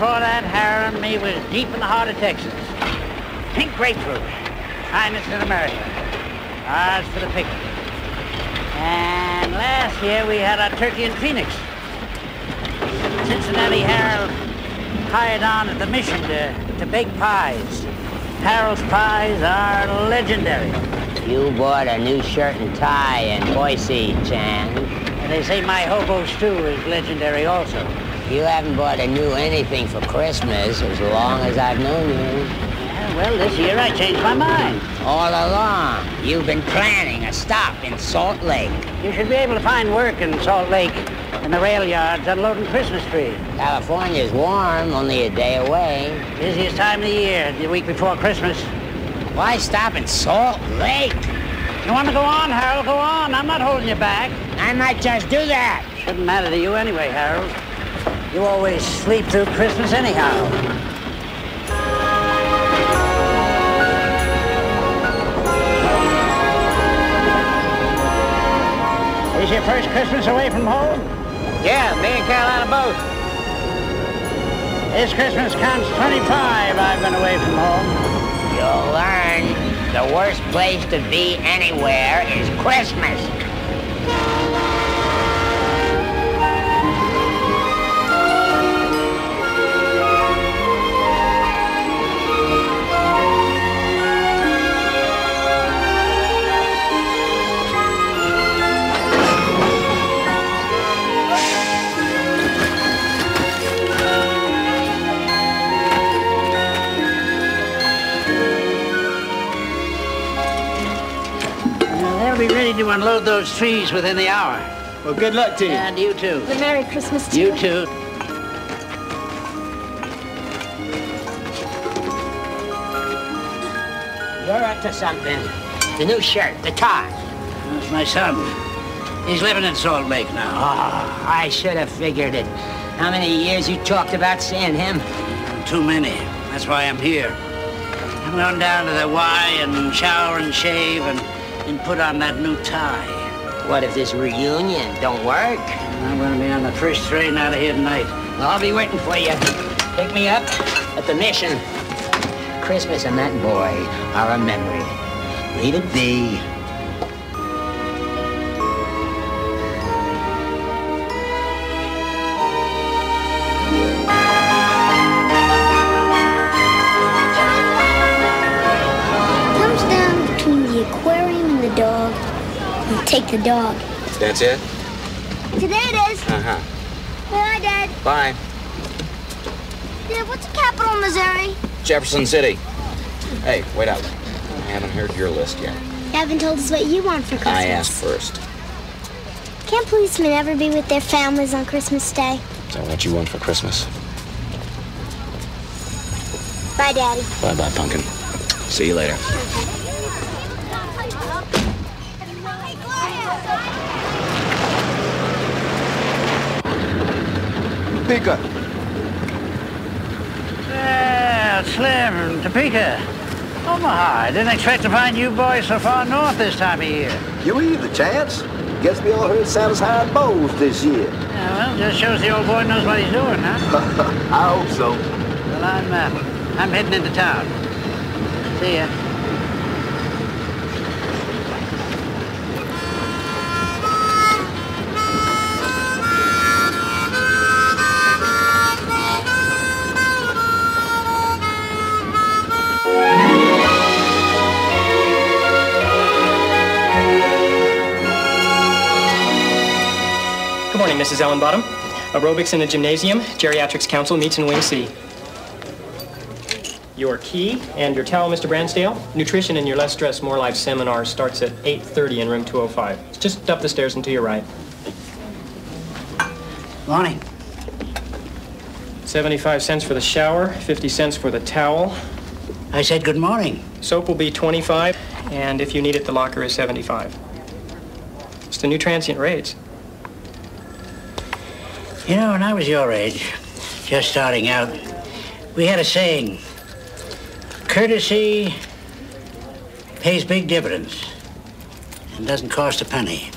before that, Harold and me was deep in the heart of Texas. Pink grapefruit. Finest in America. Ours for the picking. And last year we had our turkey in Phoenix. Cincinnati Harold hired on at the mission to, to bake pies. Harold's pies are legendary. You bought a new shirt and tie in Boise, Chan. And they say my hobo stew is legendary also. You haven't bought a new anything for Christmas as long as I've known you. Yeah, well, this year I changed my mind. All along, you've been planning a stop in Salt Lake. You should be able to find work in Salt Lake in the rail yards unloading Christmas trees. California's warm, only a day away. Busiest time of the year, the week before Christmas. Why stop in Salt Lake? You want to go on, Harold? Go on. I'm not holding you back. I might just do that. Shouldn't matter to you anyway, Harold. You always sleep through Christmas anyhow. Is your first Christmas away from home? Yeah, me and Carolina both. This Christmas counts 25 I've been away from home. You'll learn the worst place to be anywhere is Christmas. They'll be ready to unload those trees within the hour. Well, good luck to you. And you too. But Merry Christmas to You too. You're up to something. The new shirt, the tie. That's my son. He's living in Salt Lake now. Oh, I should have figured it. How many years you talked about seeing him? Too many. That's why I'm here. I'm going down to the Y and shower and shave and, and put on that new tie. What if this reunion don't work? I'm going to be on the first train out of here tonight. I'll be waiting for you. Pick me up at the mission. Christmas and that boy are a memory. Leave it be. The dog. That's it? Today it is. Uh-huh. Bye, Dad. Bye. Dad, what's the capital of Missouri? Jefferson City. Hey, wait up. I haven't heard your list yet. You haven't told us what you want for Christmas. I asked first. Can't policemen ever be with their families on Christmas Day? Is that what you want for Christmas? Bye, Daddy. Bye-bye, pumpkin. See you later. Topeka. Well, Slim from Topeka. Omaha. I didn't expect to find you boys so far north this time of year. You either, Chance. Guess we all heard Santa's hiring bows this year. Yeah, well, just shows the old boy knows what he's doing, huh? I hope so. Well, I'm, uh, I'm heading into town. See ya. Good morning, Mrs. Ellenbottom. Aerobics in the gymnasium. Geriatrics Council meets in Wing C. Your key and your towel, Mr. Bransdale. Nutrition in your Less Stress, More Life seminar starts at 8.30 in room 205. It's just up the stairs and to your right. Morning. 75 cents for the shower, 50 cents for the towel. I said good morning. Soap will be 25, and if you need it, the locker is 75. It's the new transient rates. You know, when I was your age, just starting out, we had a saying, courtesy pays big dividends and doesn't cost a penny.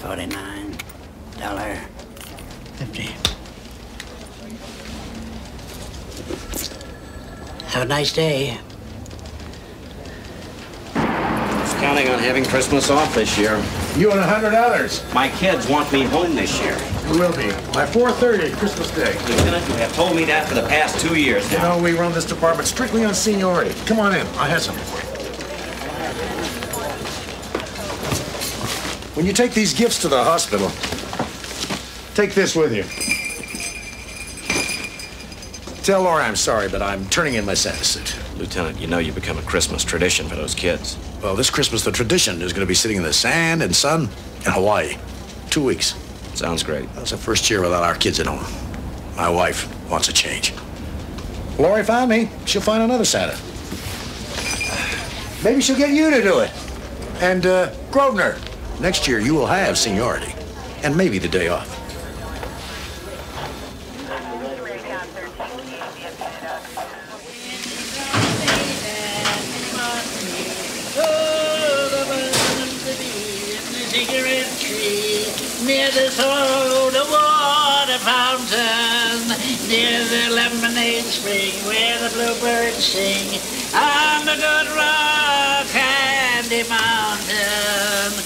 Forty-nine dollar fifty. Have a nice day. I was counting on having Christmas off this year. You and a hundred others. My kids want me home this year. You will be. By 4.30, Christmas Day. Lieutenant, you have told me that for the past two years You now. know, we run this department strictly on seniority. Come on in. I have something for you. When you take these gifts to the hospital, take this with you. Tell Laura I'm sorry, but I'm turning in my suit. Lieutenant, you know you become a Christmas tradition for those kids. Well, this Christmas, the tradition is going to be sitting in the sand and sun in Hawaii. Two weeks. Sounds great. That's the first year without our kids at home. My wife wants a change. Lori found me. She'll find another Santa. Maybe she'll get you to do it. And, uh, Grosvenor, next year you will have seniority. And maybe the day off. Near the soda water fountain, near the lemonade spring where the bluebirds sing, on the good rock candy mountain.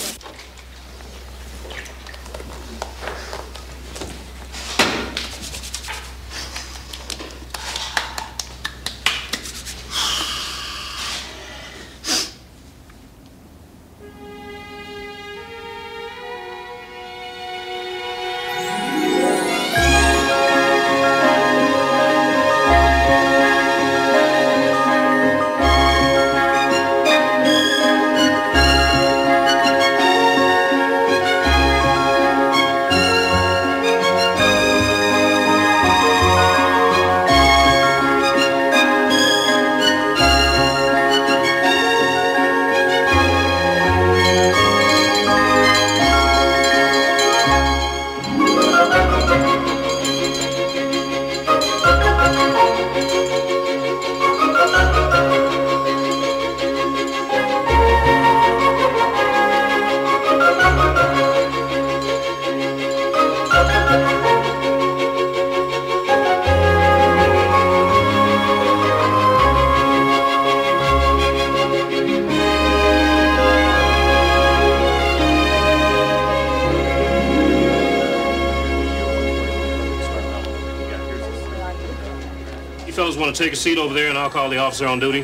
A seat over there and I'll call the officer on duty?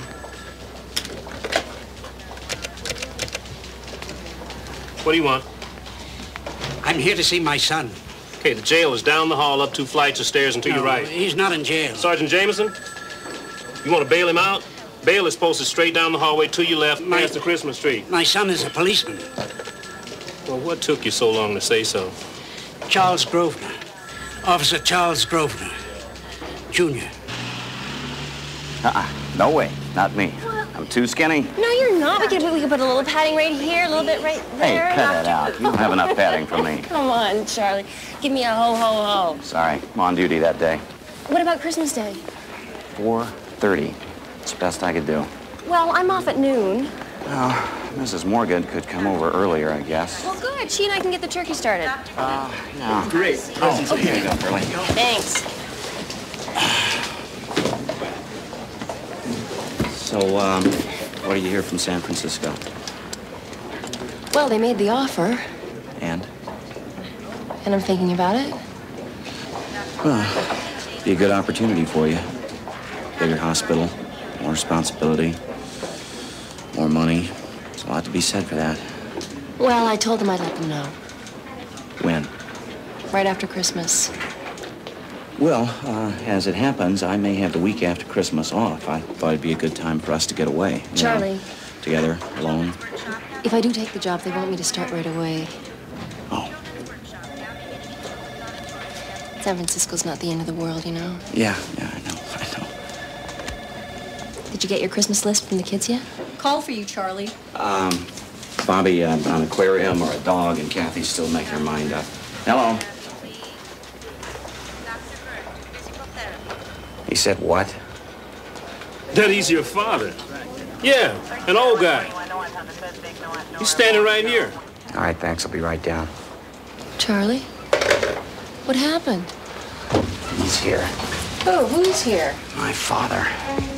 What do you want? I'm here to see my son. Okay, the jail is down the hall, up two flights of stairs and to your right. He's not in jail. Sergeant Jameson, you want to bail him out? Bail is posted straight down the hallway to your left, My- past the Christmas tree. My son is a policeman, Well, what took you so long to say so? Charles Grosvenor. Officer Charles Grosvenor, Jr. Uh-uh. No way. Not me. I'm too skinny. No, you're not. We could, we could put a little padding right here, a little bit right there. Hey, cut it out. You don't have enough padding for me. Come on, Charlie. Give me a ho, ho, ho. Sorry. I'm on duty that day. What about Christmas Day? 4.30. It's the best I could do. Well, I'm off at noon. Well, Mrs. Morgan could come over earlier, I guess. Well, good. She and I can get the turkey started. Uh, yeah. Great. Oh, here you go, Curly. Thanks. So, um, what do you hear from San Francisco? Well, they made the offer, And? and I'm thinking about it. Well, be a good opportunity for you. Bigger hospital, more responsibility, more money. There's a lot to be said for that. Well, I told them I'd let them know. When? Right after Christmas. Well, uh, as it happens, I may have the week after Christmas off. I thought it'd be a good time for us to get away. you know, Charlie, together, alone. if I do take the job, they want me to start right away. Oh, San Francisco's not the end of the world, you know. yeah, yeah, I know, I know. Did you get your Christmas list from the kids yet? Call for you, Charlie. Um, Bobby, uh, an aquarium or a dog, and Kathy's still making her mind up. Hello. Said what? That he's your father. Yeah, an old guy. He's standing right here. All right, thanks. I'll be right down. Charlie? What happened? He's here. Oh, Who's here? My father.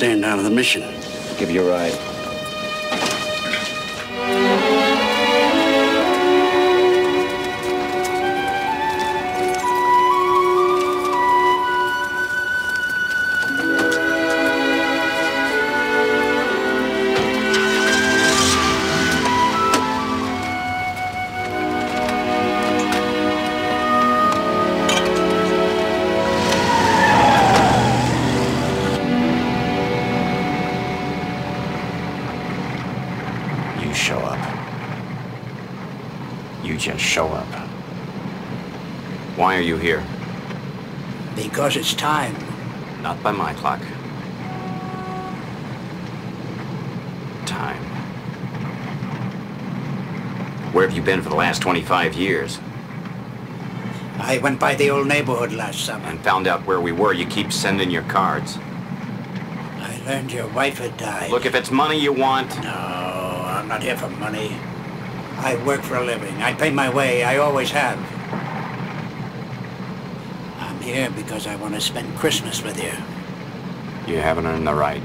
Are down at the mission. Give you a ride. Because it's time. Not by my clock. Time. Where have you been for the last 25 years? I went by the old neighborhood last summer. And found out where we were. You keep sending your cards. I learned your wife had died. Look, if it's money you want, No, I'm not here for money. I work for a living. I pay my way. I always have. I'm here because I want to spend Christmas with you. you haven't earned the right.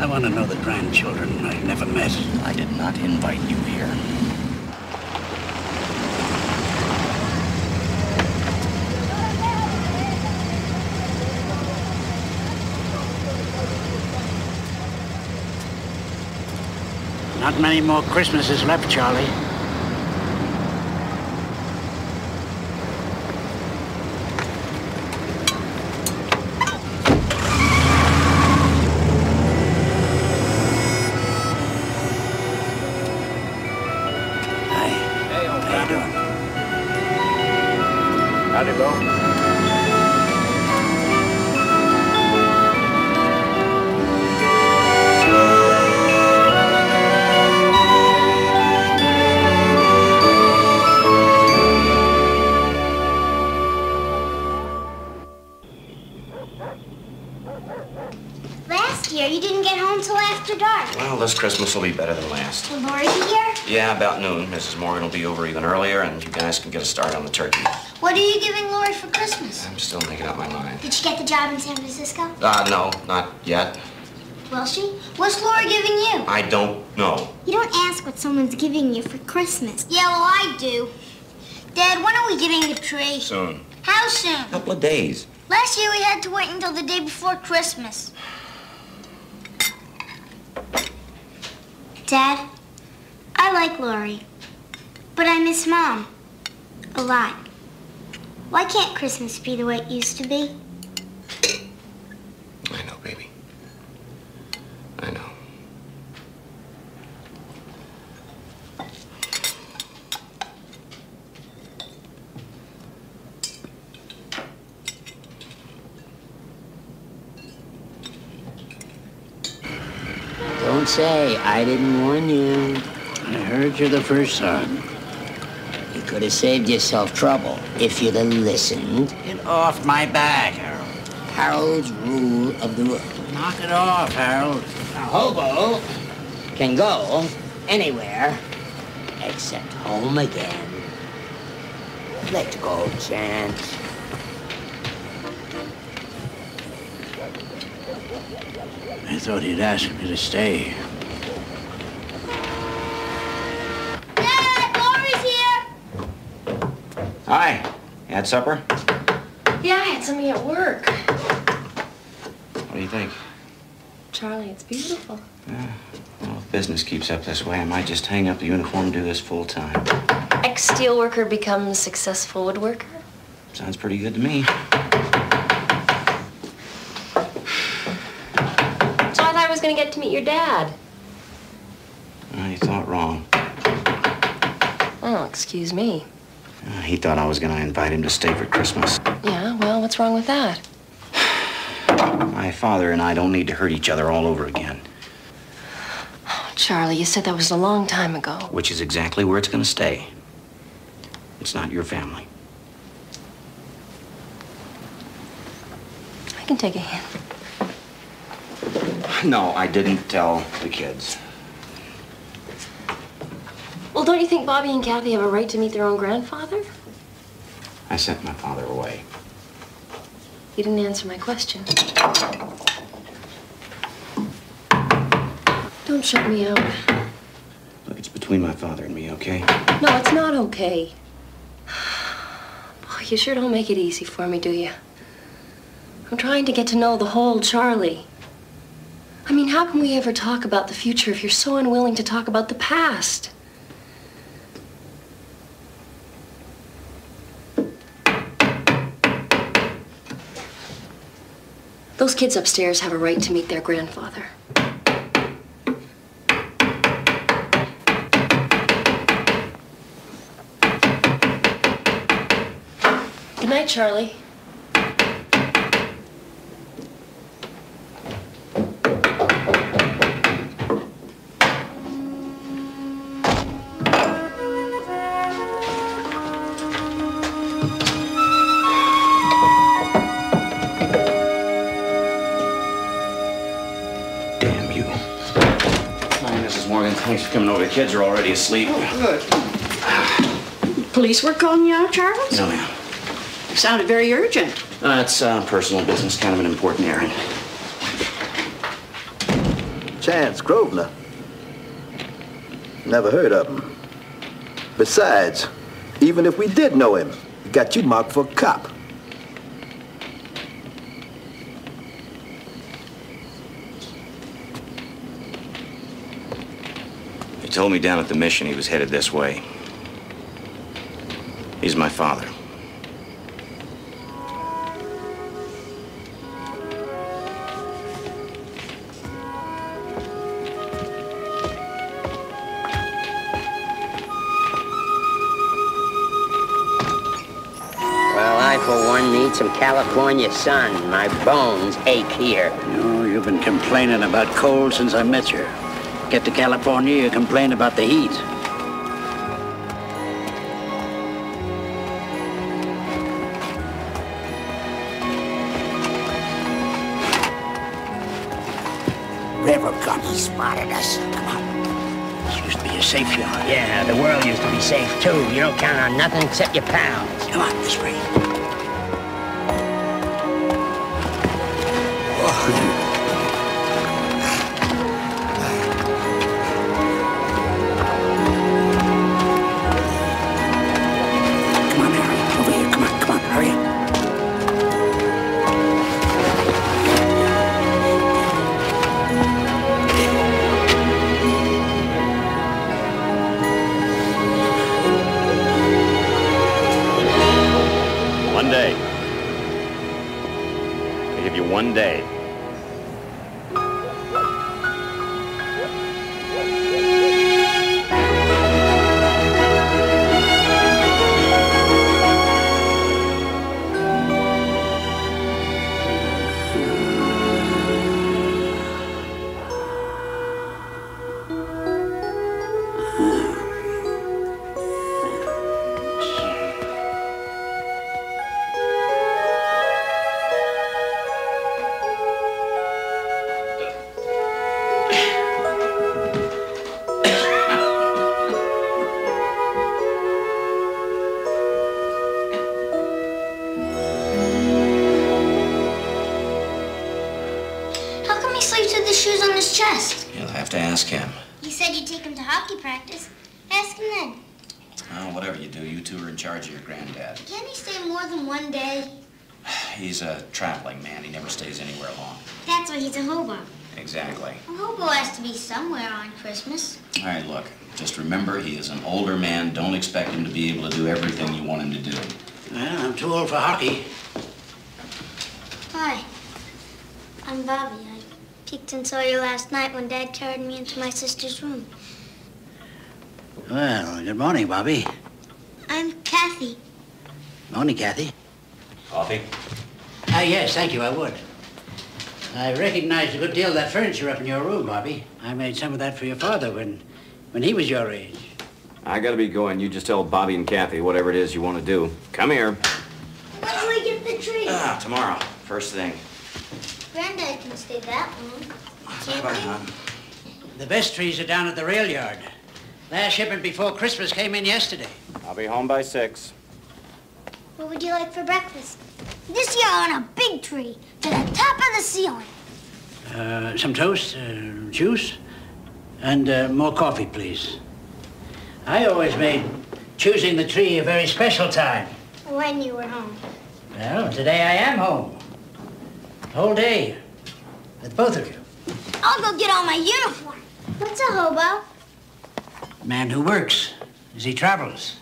I want to know the grandchildren I've never met. I did not invite you here. Not many more Christmases left, Charlie. No, not yet. Will she? What's Lori giving you? I don't know. You don't ask what someone's giving you for Christmas. Yeah, well, I do. Dad, when are we getting the tree? Soon. How soon? A couple of days. Last year we had to wait until the day before Christmas. Dad, I like Lori, but I miss Mom a lot. Why can't Christmas be the way it used to be? I know, baby. I know. Don't say I didn't warn you. I heard you're the first time. You could have saved yourself trouble if you'd have listened. Get off my back, Harold. Harold's rule of the road. Knock it off, Harold. A hobo can go anywhere except home again. Let's go, Chance. I thought he'd ask me to stay. Dad, Lori's here! Hi. You had supper? Yeah, I had something at work. What do you think? Charlie, it's beautiful. Well, if business keeps up this way, I might just hang up the uniform and do this full time. Ex-steelworker becomes successful woodworker. Sounds pretty good to me. So I thought I was gonna get to meet your dad. Well, you thought wrong. Oh, excuse me. Uh, he thought I was going to invite him to stay for Christmas. Yeah, well, what's wrong with that? My father and I don't need to hurt each other all over again, Oh, Charlie, you said that was a long time ago. which is exactly where it's going to stay. It's not your family. I can take a hint. No, I didn't tell the kids. Well, don't you think Bobby and Kathy have a right to meet their own grandfather? I sent my father away. You didn't answer my question. Don't shut me out. Look, it's between my father and me, okay? No, it's not okay. Boy, you sure don't make it easy for me, do you? I'm trying to get to know the whole Charlie. I mean, how can we ever talk about the future if you're so unwilling to talk about the past? Those kids upstairs have a right to meet their grandfather. Good night, Charlie. Over. The kids are already asleep. Good. Police were calling you out, Charles? No, ma'am. Sounded very urgent. That's uh, personal business, kind of an important errand. Chance Grosvenor. Never heard of him. Besides, even if we did know him, he got you marked for a cop. He told me down at the mission he was headed this way. He's my father. Well, I, for one, need some California sun. My bones ache here. Oh, you've been complaining about cold since I met you. Get to California, you complain about the heat. River gun, he spotted us. Come on. This used to be a safe yard. Yeah, the world used to be safe, too. You don't count on nothing except your pals. Come on, this way. You want do. Well, I'm too old for hockey. Hi. I'm Bobby. I peeked and saw you last night when Dad carried me into my sister's room. Well, good morning, Bobby. I'm Kathy. Morning, Kathy. Coffee? Ah, yes, thank you, I would. I recognized a good deal of that furniture up in your room, Bobby. I made some of that for your father when, when he was your age. I gotta be going. You just tell Bobby and Kathy whatever it is you want to do. Come here. When do we get the tree? Ah, tomorrow. First thing. Granddad can stay that long. The best trees are down at the rail yard. Last shipment before Christmas came in yesterday. I'll be home by six. What would you like for breakfast? This year on a big tree to the top of the ceiling. Uh, some toast, uh, juice, and uh, more coffee, please. I always made choosing the tree a very special time. When you were home. Well, today I am home. The whole day. With both of you. I'll go get on my uniform. What's a hobo? Man who works as he travels.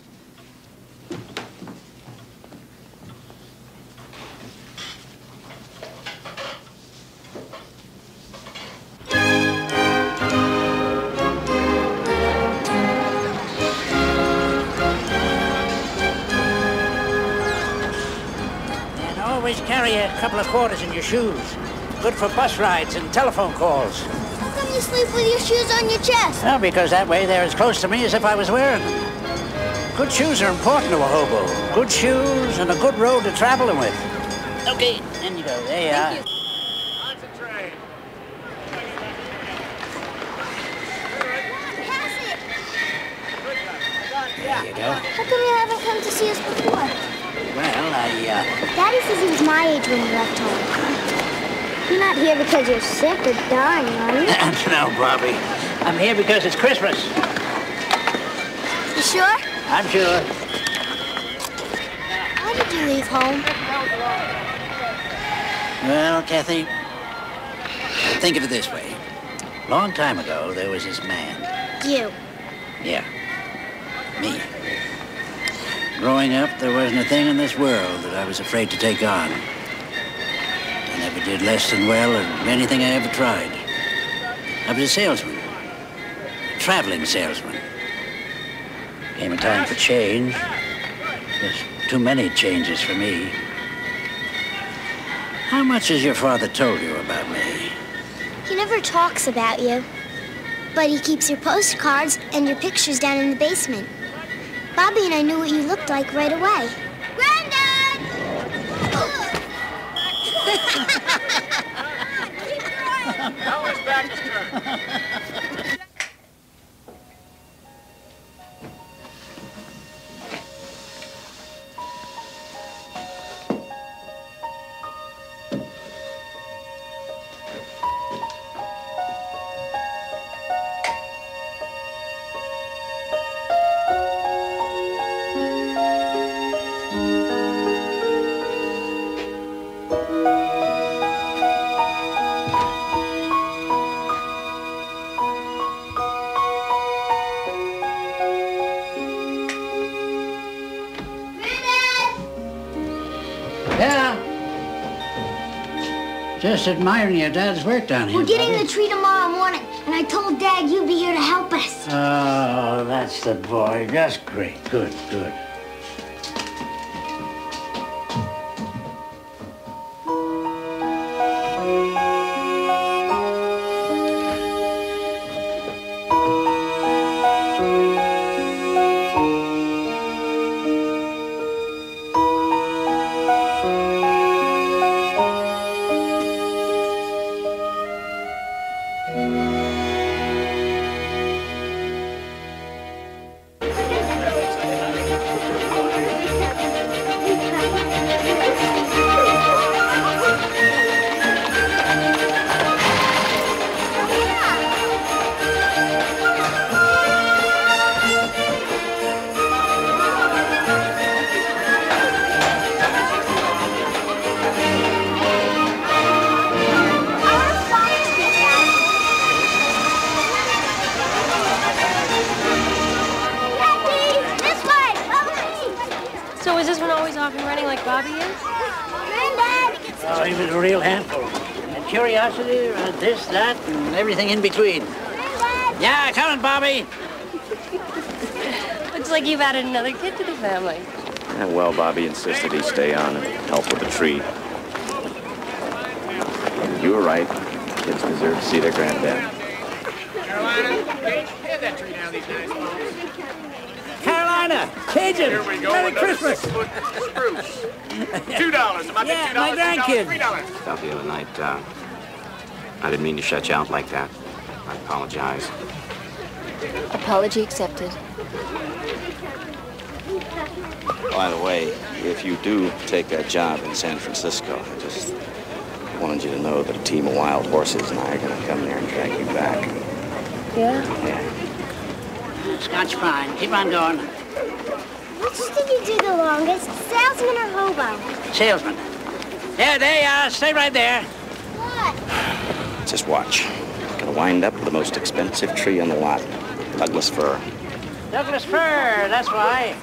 Always carry a couple of quarters in your shoes. Good for bus rides and telephone calls. How come you sleep with your shoes on your chest? Well, because that way they're as close to me as if I was wearing them. Good shoes are important to a hobo. Good shoes and a good road to travel them with. Okay, in you go. There you are. There you go. How come you haven't come to see us before? Well, I, uh... Daddy says he was my age when he left home. You're not here because you're sick or dying, are you? no, Bobby. I'm here because it's Christmas. You sure? I'm sure. Why did you leave home? Well, Kathy, think of it this way. Long time ago, there was this man. You. Yeah. Me. Growing up, there wasn't a thing in this world that I was afraid to take on. I never did less than well at anything I ever tried. I was a salesman. A traveling salesman. Came a time for change. There's too many changes for me. How much has your father told you about me? He never talks about you. But he keeps your postcards and your pictures down in the basement. Bobby and I knew what you looked like right away. Yeah. Just admiring your dad's work down here. We're getting Bobby. the tree tomorrow morning, and I told Dad you'd be here to help us. Oh, that's the boy. That's great. Good, good. Everything in between. Yeah, coming, Bobby. Looks like you've added another kid to the family. Yeah, well, Bobby insisted he stay on and help with the tree. You were right. Kids deserve to see their granddad. Carolina, Cajun. Here we go. Merry another Christmas. six-foot spruce. Two dollars. Am I Yeah, two dollars? my Two dollars. grandkids. Three dollars. Thought the other night, uh, I didn't mean to shut you out like that. I apologize. Apology accepted. By the way, if you do take that job in San Francisco, I just wanted you to know that a team of wild horses and I are going to come there and drag you back. Yeah? Yeah. Scotch pine. Keep on going. Which did you do the longest, salesman or hobo? Salesman. Yeah, there you uh, are. Stay right there. What? Just watch. Gonna wind up with the most expensive tree on the lot. Douglas fir. Douglas fir, that's why.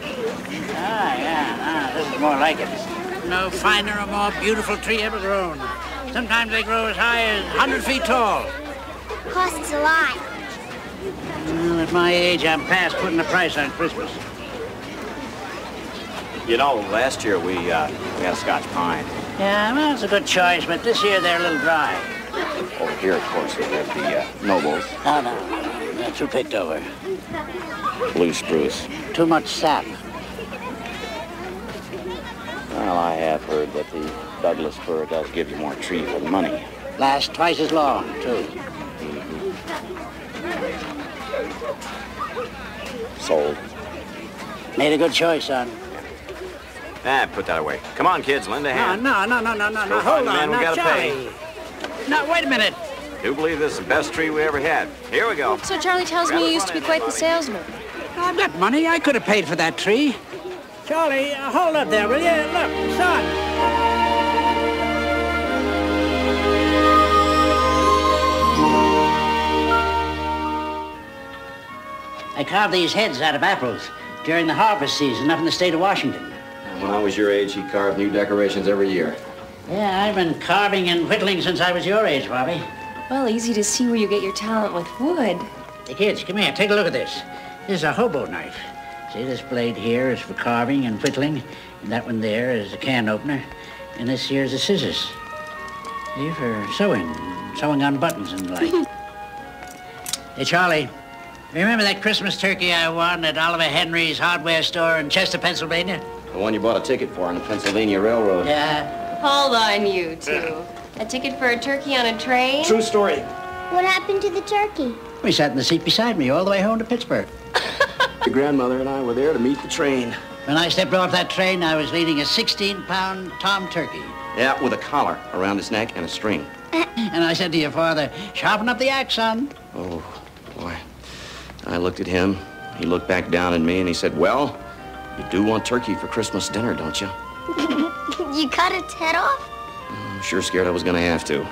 Ah, yeah, ah, this is more like it. No finer or more beautiful tree ever grown. Sometimes they grow as high as 100 feet tall. Costs a lot. Well, at my age, I'm past putting a price on Christmas. You know, last year we, uh, we had a Scotch pine. Yeah, well, it's a good choice, but this year they're a little dry. Over here, of course, we have the uh, nobles, Oh, no, no, they're too picked over. blue spruce. Too much sap. Well, I have heard that the Douglas fir does give you more tree for the money. Lasts twice as long, too. Sold. Made a good choice, son. Ah, put that away. Come on, kids, lend a hand. no, no, no, no, no, Go no. Hold on, man we now, gotta Charlie. pay. No, wait a minute. Do believe this is the best tree we ever had. Here we go. So Charlie tells me you used to be quite the salesman. I've got money. I could have paid for that tree. Charlie, uh, hold up there, will you? Look, son. I carved these heads out of apples during the harvest season up in the state of Washington. When I was your age, he carved new decorations every year. Yeah, I've been carving and whittling since I was your age, Bobby. Well, easy to see where you get your talent with wood. Hey, kids, come here. Take a look at this. This is a hobo knife. See, this blade here is for carving and whittling, and that one there is a can opener, and this here is a scissors. See, for sewing, sewing on buttons and the like. hey, Charlie, remember that Christmas turkey I won at Oliver Henry's hardware store in Chester, Pennsylvania? The one you bought a ticket for on the Pennsylvania Railroad. Yeah. Hold on, you two. A ticket for a turkey on a train? True story. What happened to the turkey? We sat in the seat beside me all the way home to Pittsburgh. Your grandmother and I were there to meet the train. When I stepped off that train, I was leading a 16-pound tom turkey. Yeah, with a collar around his neck and a string. And I said to your father, sharpen up the axe, son. Oh, boy. I looked at him. He looked back down at me and he said, Well, you do want turkey for Christmas dinner, don't you? you cut its head off? I'm sure scared I was going to have to.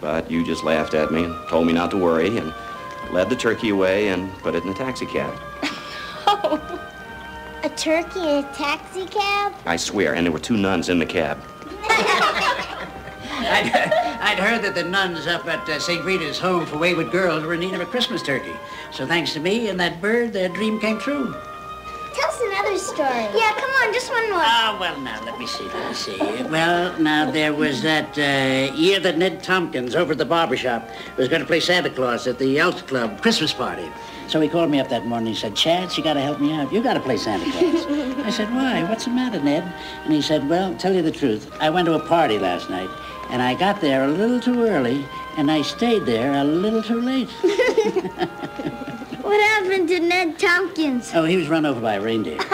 But you just laughed at me and told me not to worry and led the turkey away and put it in a taxi cab. oh. A turkey in a taxi cab? I swear, and there were two nuns in the cab. I'd, I'd heard that the nuns up at uh, St. Rita's Home for Wayward Girls were in need of a Christmas turkey. So thanks to me and that bird, their dream came true. Tell us another story. Yeah, come on, just one more. Ah, well, now, let me see, let me see. Well, now, there was that uh, year that Ned Tompkins over at the barber shop was going to play Santa Claus at the Elks Club Christmas party. So he called me up that morning and he said, Chad, you got to help me out. You got to play Santa Claus. I said, why? What's the matter, Ned? And he said, well, tell you the truth. I went to a party last night, and I got there a little too early, and I stayed there a little too late. What happened to Ned Tompkins? Oh, he was run over by a reindeer.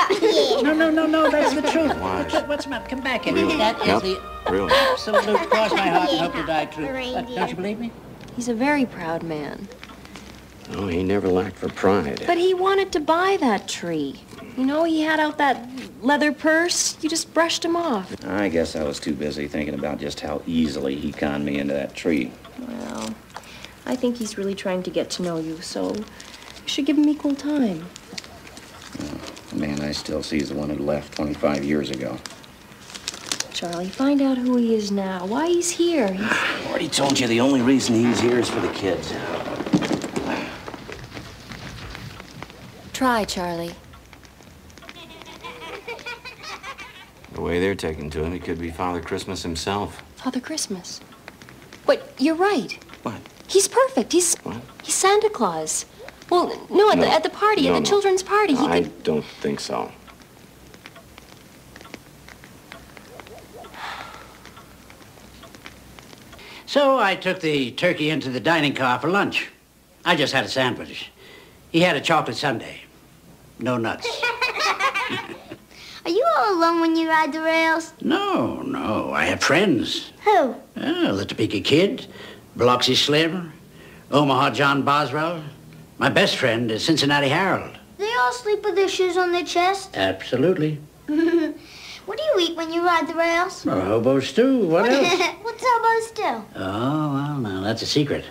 No, no, no, no, that's the truth. What- What's the matter? Come back in. That is Yep, the really. absolute cross my heart and hope to die truth. The What, reindeer. don't you believe me? He's a very proud man. Oh, he never lacked for pride. But he wanted to buy that tree. You know, he had out that leather purse. You just brushed him off. I guess I was too busy thinking about just how easily he conned me into that tree. Well, I think he's really trying to get to know you, so you should give him equal time. The man I still see is the one who left 25 years ago. Charlie, find out who he is now, why he's here. He's... I already told you the only reason he's here is for the kids. Try, Charlie. The way they're taking to him, he could be Father Christmas himself. Father Christmas. But you're right. What? He's perfect. He's What? he's Santa Claus. Well, no, at, No. The, at the party, No, at the no. children's party, he I could. don't think so. So I took the turkey into the dining car for lunch. I just had a sandwich. He had a chocolate sundae. No nuts. Are you all alone when you ride the rails? No, no. I have friends. Who? Oh, the Topeka Kid, Biloxi Slim, Omaha John Boswell. My best friend is Cincinnati Harold. They all sleep with their shoes on their chest. Absolutely. what do you eat when you ride the rails? Well, hobo stew. What else? What's elbows do? Oh, well, no, that's a secret.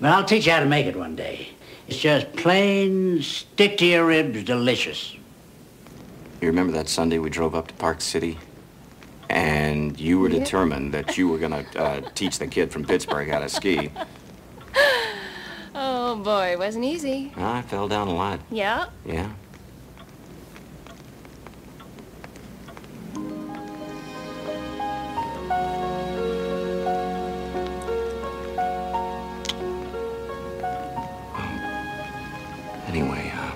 But I'll teach you how to make it one day. It's just plain, stick to your ribs, delicious. You remember that Sunday we drove up to Park City? And you were Yeah. determined that you were going to uh, teach the kid from Pittsburgh how to ski. Oh, boy, it wasn't easy. I fell down a lot. Yeah? Yeah. Anyway, uh,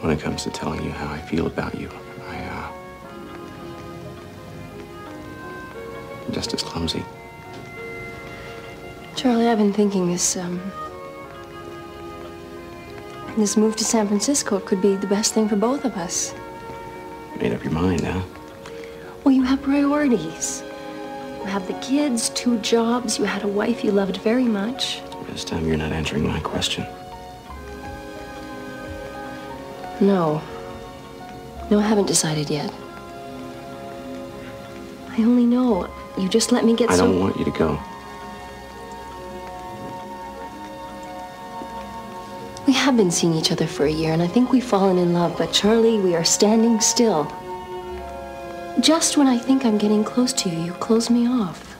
when it comes to telling you how I feel about you, I, uh, I'm just as clumsy. Charlie, I've been thinking this, um... This move to San Francisco could be the best thing for both of us. Made up your mind, huh? Well, you have priorities. You have the kids, two jobs, you had a wife you loved very much. This time you're not answering my question. No. No, I haven't decided yet. I only know you just let me get some... I so... don't want you to go. We have been seeing each other for a year, and I think we've fallen in love, but Charlie, we are standing still. Just when I think I'm getting close to you, you close me off.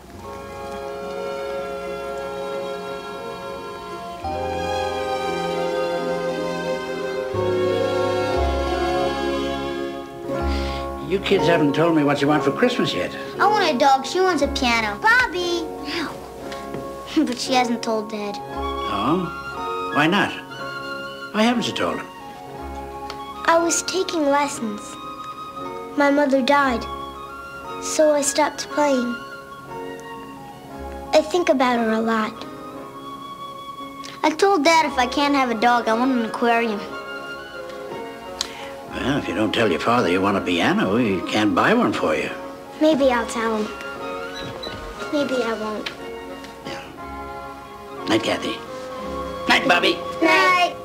You kids haven't told me what you want for Christmas yet. I want a dog. She wants a piano. Bobby! Ow. but she hasn't told Dad. Oh? Why not? Why haven't you told him? I was taking lessons. My mother died, so I stopped playing. I think about her a lot. I told Dad if I can't have a dog, I want an aquarium. Well, if you don't tell your father you want a piano, he can't buy one for you. Maybe I'll tell him. Maybe I won't. Yeah. Night, Kathy. Night, Bobby. Night.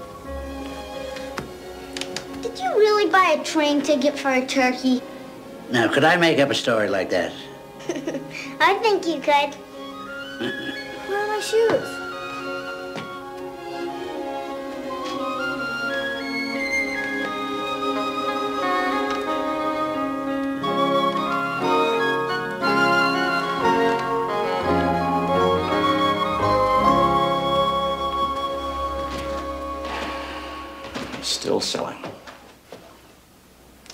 Did you really buy a train ticket for a turkey? Now, could I make up a story like that? I think you could. Where are my shoes? Still selling.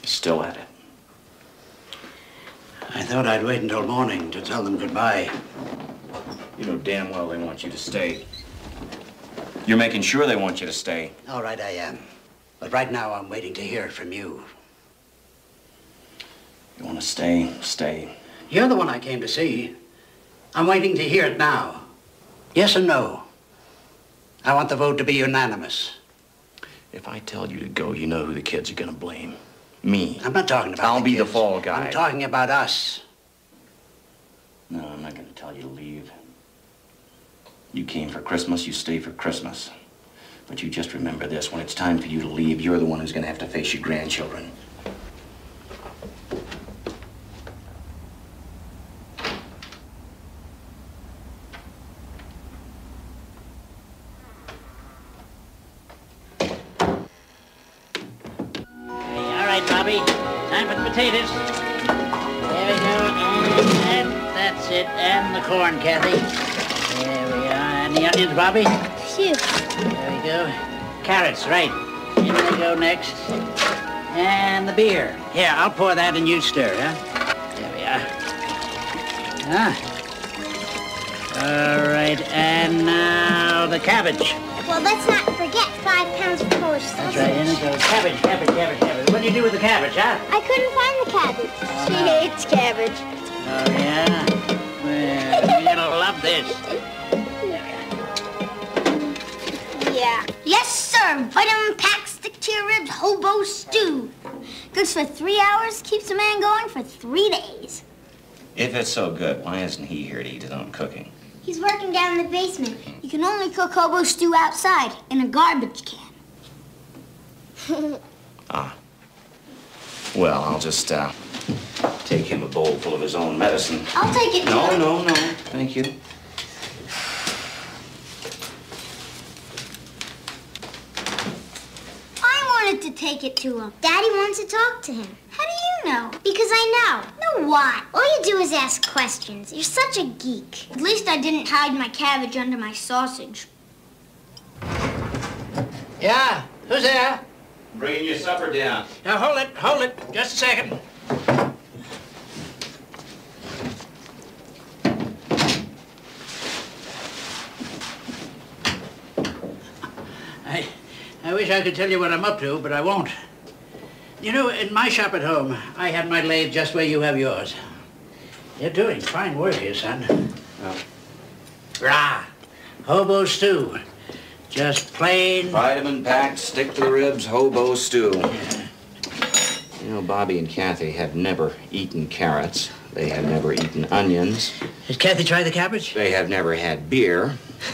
Still at it. I thought I'd wait until morning to tell them goodbye. You know damn well they want you to stay. You're making sure they want you to stay. All right, I am. But right now, I'm waiting to hear it from you. You want to stay? Stay. You're the one I came to see. I'm waiting to hear it now. Yes or no? I want the vote to be unanimous. If I tell you to go, you know who the kids are gonna blame. Me. I'm not talking about I'll the be the fall guy. I'm talking about us. No, I'm not gonna tell you to leave. You came for Christmas, you stay for Christmas. But you just remember this, when it's time for you to leave, you're the one who's gonna have to face your grandchildren. Carrots, right. In they go next. And the beer. Here, I'll pour that and you stir, huh? There we are. Ah. All right, and now the cabbage. Well, let's not forget five pounds of Polish sausage. That's right, it goes. Cabbage, cabbage, cabbage, cabbage. What do you do with the cabbage, huh? I couldn't find the cabbage. she hates cabbage. Oh, yeah? Man, you're gonna love this. Yeah. Yes, sir. Vitamin pack, stick to your ribs, hobo stew. Goods for three hours, keeps a man going for three days. If it's so good, why isn't he here to eat his own cooking? He's working down in the basement. You can only cook hobo stew outside in a garbage can. Ah. Well, I'll just, uh, take him a bowl full of his own medicine. I'll take it. No, no, no. Thank you. I wanted to take it to him. Daddy wants to talk to him. How do you know? Because I know. Know what? All you do is ask questions. You're such a geek. At least I didn't hide my cabbage under my sausage. Yeah, who's there? Bringing your supper down. Now, hold it, hold it. Just a second. I, I wish I could tell you what I'm up to, but I won't. You know, in my shop at home, I had my lathe just where you have yours. You're doing fine work here, son. Well. Rah! Hobo stew. Just plain... Vitamin packed, stick to the ribs, hobo stew. You know, Bobby and Kathy have never eaten carrots. They have never eaten onions. Has Kathy tried the cabbage? They have never had beer,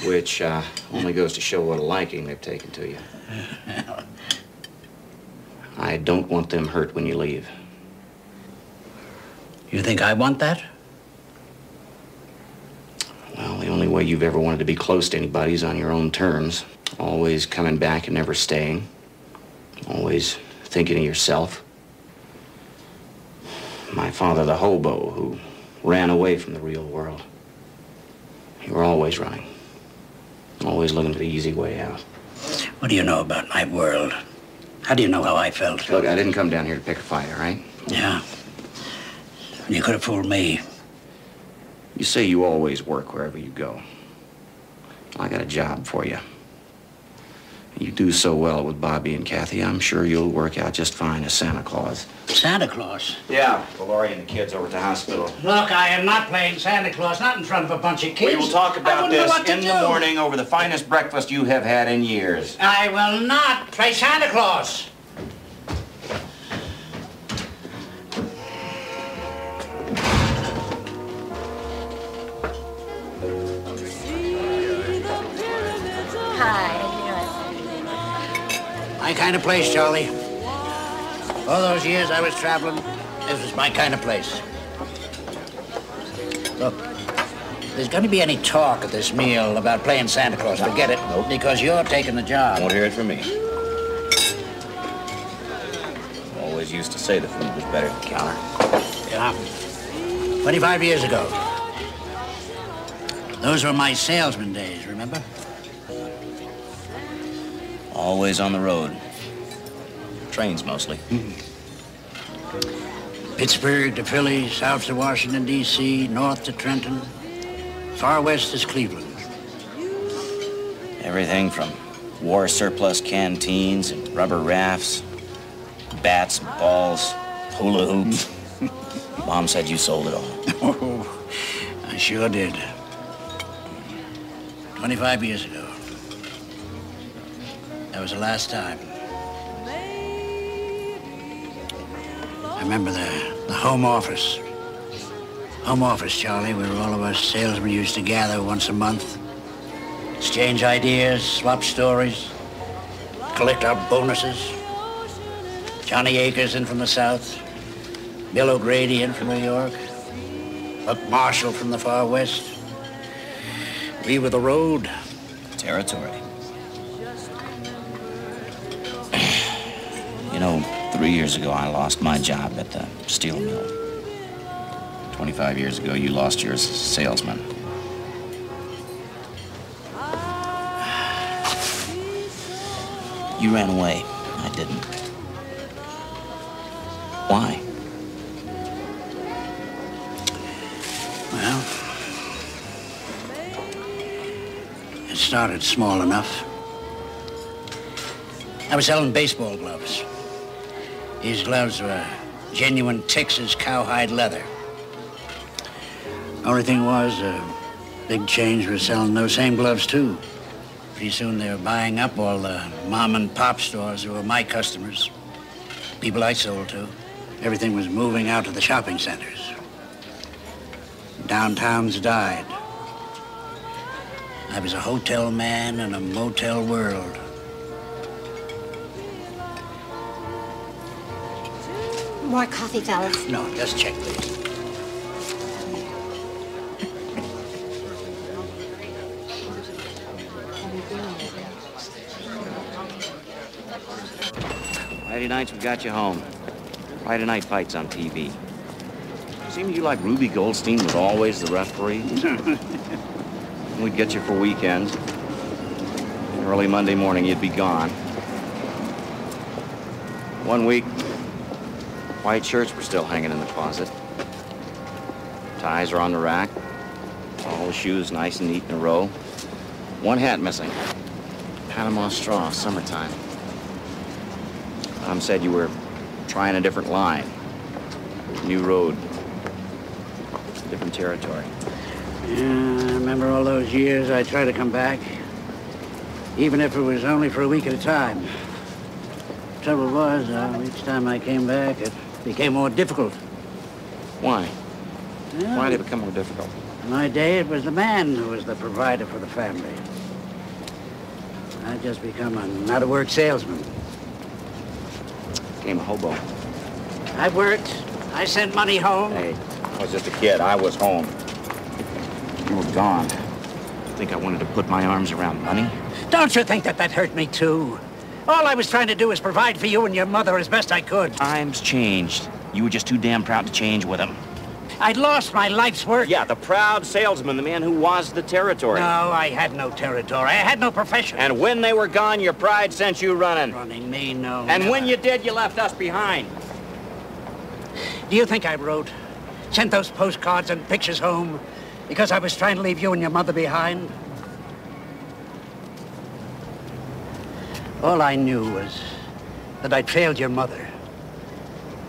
which uh, only goes to show what a liking they've taken to you. I don't want them hurt when you leave. You think I want that? Well, the only way you've ever wanted to be close to anybody is on your own terms. Always coming back and never staying. Always thinking of yourself. My father, the hobo, who ran away from the real world. You were always running. Always looking for the easy way out. What do you know about my world? How do you know how I felt? Look, I didn't come down here to pick a fight, all right? Yeah. You could have fooled me. You say you always work wherever you go. I got a job for you. You do so well with Bobby and Kathy, I'm sure you'll work out just fine as Santa Claus. Santa Claus? Yeah, the Laurie and the kids over at the hospital. Look, I am not playing Santa Claus, not in front of a bunch of kids. We will talk about wouldn't this in do. the morning over the finest breakfast you have had in years. I will not play Santa Claus. My kind of place, Charlie. All those years I was traveling, this was my kind of place. Look, if there's going to be any talk at this meal about playing Santa Claus, forget it. Because you're taking the job. Won't hear it from me. Always used to say the food was better counter. Yeah. 25 years ago. Those were my salesman days, remember? Always on the road. Trains mostly. Pittsburgh to Philly, south to Washington, D.C., north to Trenton, far west is Cleveland. Everything from war surplus canteens and rubber rafts, bats balls, hula hoops. Mom said you sold it all. Oh, I sure did. 25 years ago. That was the last time. I remember the, the home office. Home office, Charlie, where all of us salesmen used to gather once a month, exchange ideas, swap stories, collect our bonuses. Johnny Akers in from the south, Bill O'Grady in from New York, Buck Marshall from the far west. We were the road. Territory. Three years ago I lost my job at the steel mill. 25 years ago you lost a salesman. You ran away. I didn't. Why? Well, it started small enough. I was selling baseball gloves. These gloves were genuine Texas cowhide leather. Only thing was, uh, big chains were selling those same gloves, too. Pretty soon they were buying up all the mom and pop stores who were my customers, people I sold to. Everything was moving out to the shopping centers. Downtowns died. I was a hotel man in a motel world. More coffee, fellas. No, just check, please. Friday nights we got you home. Friday night fights on TV. Seemed you like Ruby Goldstein was always the referee. We'd get you for weekends. Early Monday morning, you'd be gone. One week, white shirts were still hanging in the closet. Ties are on the rack. All the shoes nice and neat in a row. One hat missing. Panama straw, summertime. Tom said you were trying a different line. New road. Different territory. Yeah, I remember all those years I tried to come back, even if it was only for a week at a time. Trouble was, uh, each time I came back, it became more difficult. Why? Well, Why did it become more difficult? In my day, it was the man who was the provider for the family. I'd just become an out-of-work salesman. Became a hobo. I worked. I sent money home. Hey, I was just a kid. I was home. You were gone. I Think I wanted to put my arms around money? Don't you think that that hurt me, too? All I was trying to do was provide for you and your mother as best I could. Times changed. You were just too damn proud to change with them. I'd lost my life's work. Yeah, the proud salesman, the man who was the territory. No, I had no territory. I had no profession. And when they were gone, your pride sent you running. Running me, no. And never. when you did, you left us behind. Do you think I wrote, sent those postcards and pictures home because I was trying to leave you and your mother behind? All I knew was that I'd failed your mother,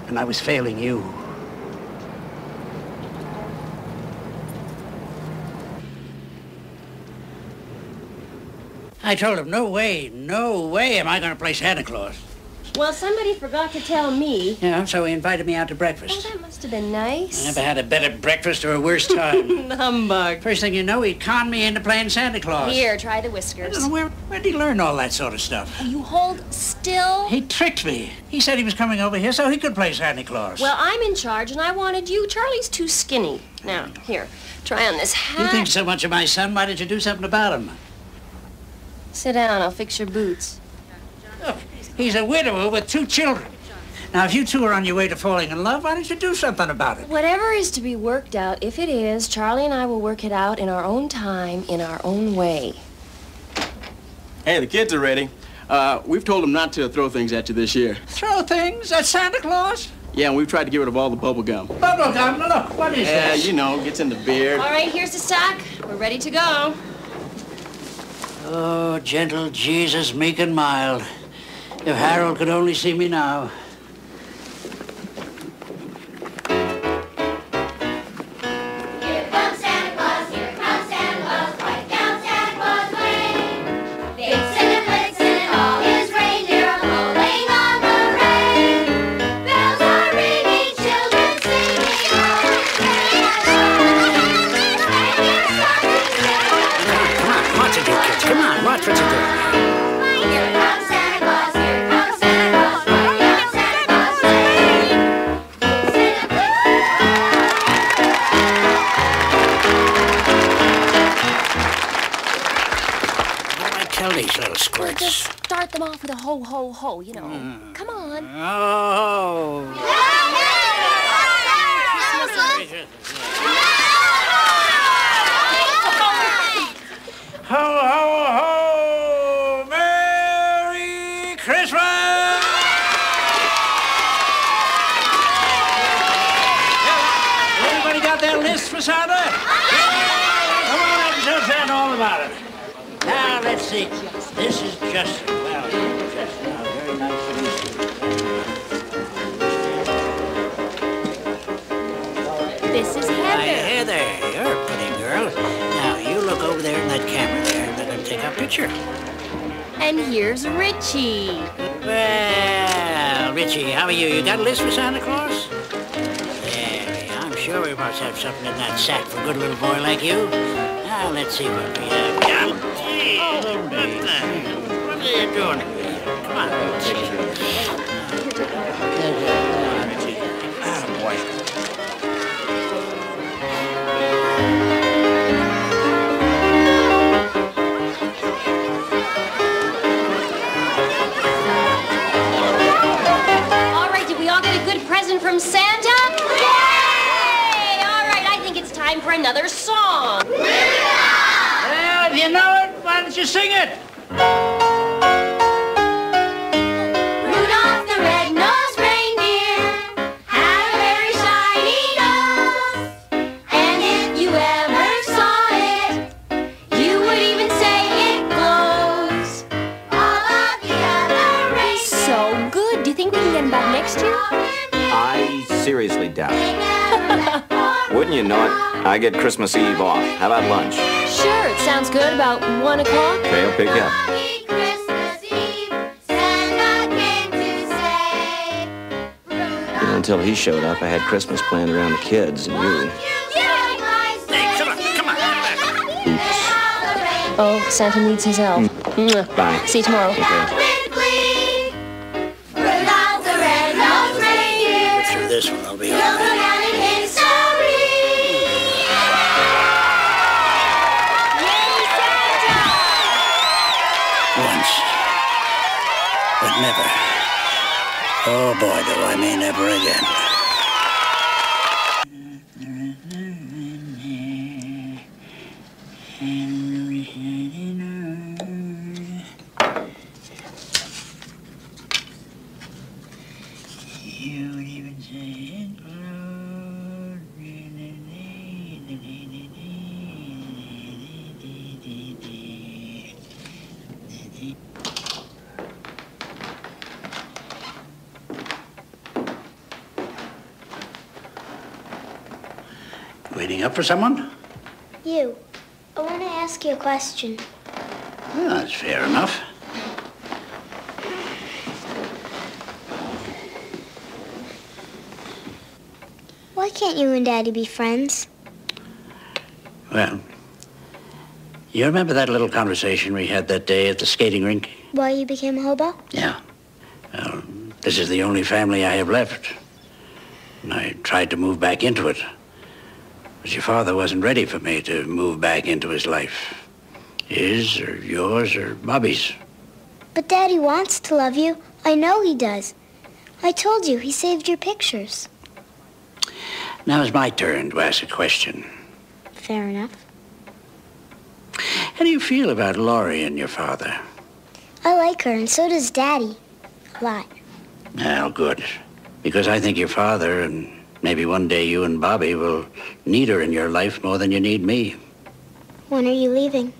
and I was failing you. I told him, no way, no way am I going to play Santa Claus. Well, somebody forgot to tell me. Yeah, so he invited me out to breakfast. Oh, that must have been nice. I never had a better breakfast or a worse time. Humbug. First thing you know, he conned me into playing Santa Claus. Here, try the I whiskers. don't know where, where did he learn all that sort of stuff? Oh, you hold still. He tricked me. He said he was coming over here so he could play Santa Claus. Well, I'm in charge, and I wanted you. Charlie's too skinny. Now, here, try on this hat. you think so much of my son, why don't you do something about him? Sit down. I'll fix your boots. Oh, He's a widower with two children. Now, if you two are on your way to falling in love, why don't you do something about it? Whatever is to be worked out, if it is, Charlie and I will work it out in our own time, in our own way. Hey, the kids are ready. Uh, we've told them not to throw things at you this year. Throw things at Santa Claus? Yeah, and we've tried to get rid of all the bubble gum. Bubble gum, look, what is Yeah, this? you know, gets in the beard. All right, here's the sack. We're ready to go. Oh, gentle Jesus, meek and mild. If Harold could only see me now. Them off with ho, ho, ho, you know. Come on. Oh. Ho, ho, ho! Merry Christmas! Everybody got their list for Santa? Come on up and tell Santa all about it. Now, let's see. This is just, well, just now, very nice to meet you. This is Heather. Hi, Heather. a pretty girl. Now, you look over there in that camera there, and they're going to take a picture. And here's Richie. Well, Richie, how are you? You got a list for Santa Claus? There, I'm sure we must have something in that sack for a good little boy like you. Now, let's see what we have. What are you doing? Come on, All right, did we all get a good present from Santa? Yay! All right, I think it's time for another song. Well, if you know it, why don't you sing it? I get Christmas Eve off. How about lunch? Sure, it sounds good. About one o'clock. Okay, I'll pick you up. Christmas Eve, Santa came to say, You know, until he showed up, I had Christmas planned around the kids and you. Hey, come on, come on. Oh, Santa needs his help. Mm. Mwah. Bye. See you tomorrow. Okay. Waiting up for someone? You, I want to ask you a question. Well, that's fair enough. Why can't you and Daddy be friends? Well, you remember that little conversation we had that day at the skating rink? Why you became a hobo? Yeah. Well, this is the only family I have left. And I tried to move back into it. But your father wasn't ready for me to move back into his life. His or yours or Bobby's. But Daddy wants to love you. I know he does. I told you he saved your pictures. Now it's my turn to ask a question. Fair enough. How do you feel about Laurie and your father? I like her, and so does Daddy. A lot. Well, good. Because I think your father and maybe one day you and Bobby will need her in your life more than you need me. When are you leaving?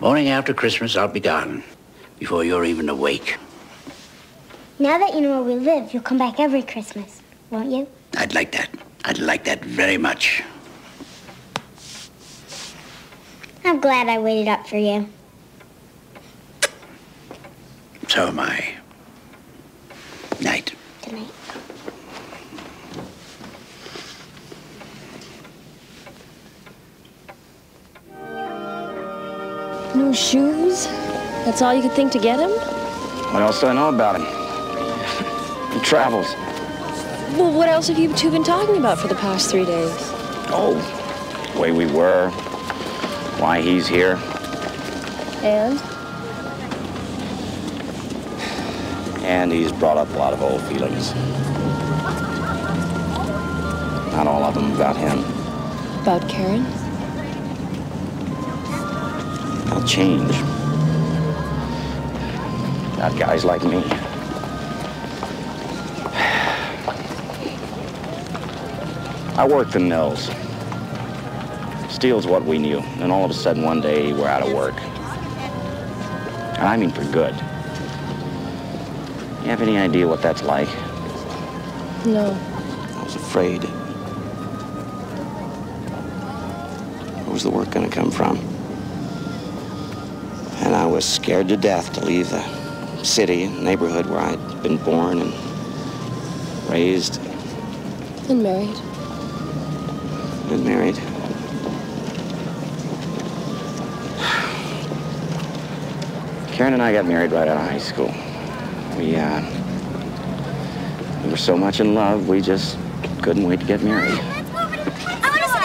Morning after Christmas, I'll be gone. Before you're even awake. Now that you know where we live, you'll come back every Christmas, won't you? I'd like that. I'd like that very much. I'm glad I waited up for you. So am I. Night. Good night. New shoes? That's all you could think to get him? What else do I know about him? He travels. Well, what else have you two been talking about for the past three days? Oh, the way we were, why he's here. And? And he's brought up a lot of old feelings. Not all of them about him. About Karen? I'll change. Not guys like me. I worked the mills. Steel's what we knew. And all of a sudden, one day, we're out of work. And I mean for good. You have any idea what that's like? No. I was afraid. was the work going to come from? And I was scared to death to leave the city and neighborhood where I'd been born and raised And married. and married. Karen and I got married right out of high school. We, uh, we were so much in love, we just couldn't wait to get married. I want to see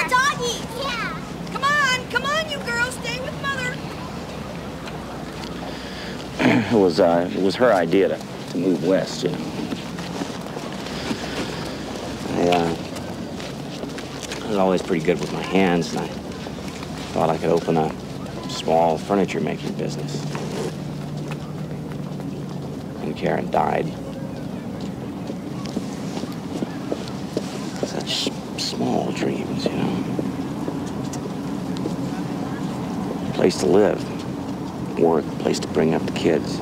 the doggies. Yeah. Come on, come on, you girls, stay with mother. It was, uh, it was her idea to, to move west, you know. I, uh, I was always pretty good with my hands, and I thought I could open a small furniture making business. And Karen died. Such small dreams, you know. Place to live, work, place to bring up the kids.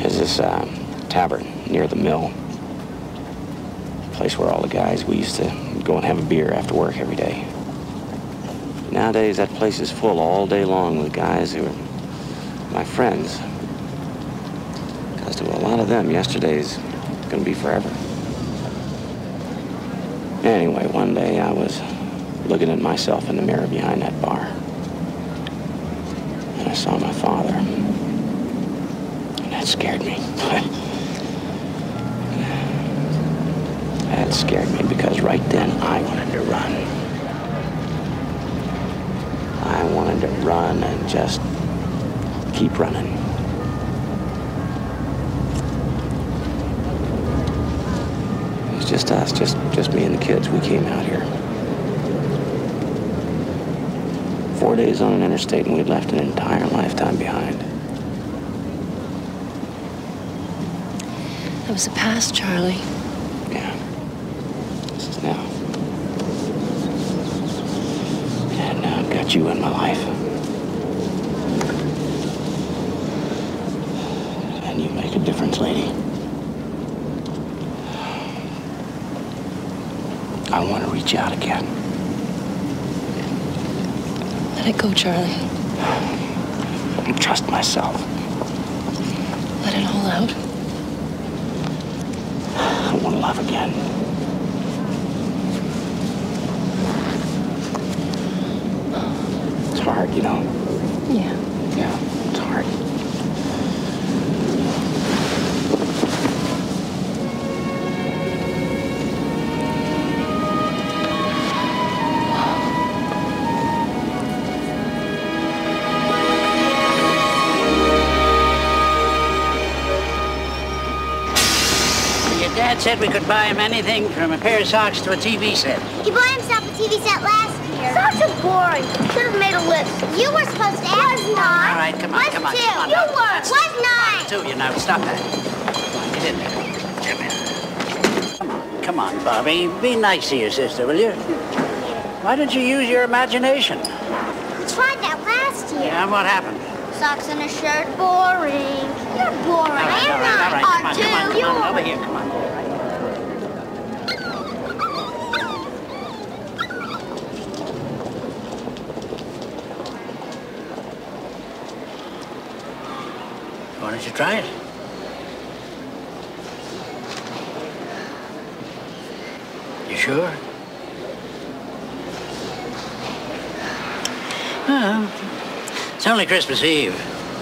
There's this uh, tavern near the mill. Place where all the guys, we used to go and have a beer after work every day. Nowadays, that place is full all day long with guys who are my friends. Because to a lot of them, yesterday's going to be forever. Anyway, one day I was looking at myself in the mirror behind that bar. And I saw my father. And that scared me. that scared me because right then I wanted to run. I wanted to run and just keep running. It was just us, just just me and the kids. We came out here. Four days on an interstate and we'd left an entire lifetime behind. That was the past, Charlie. Yeah. This is now. And now I've got you in my life. And you make a difference, lady. I want to reach out again. Let it go, Charlie. And trust myself. Let it all out. Said we could buy him anything from a pair of socks to a TV set. He bought himself a TV set last year. Socks are boring. Should have made a list. You were supposed to ask Was not. All right, come on, was come on, two. come on. You now. were. Was not. Two, you know. Stop that. Come on, get in there. Come in. Come on, come on, Bobby. Be nice to your sister, will you? Why don't you use your imagination? We tried that last year. Yeah, what happened? Socks and a shirt, boring. You're boring. Right, I am right, not. right. Come on, come on, come on. Over here, come on. Why don't you try it? You sure? Well, it's only Christmas Eve.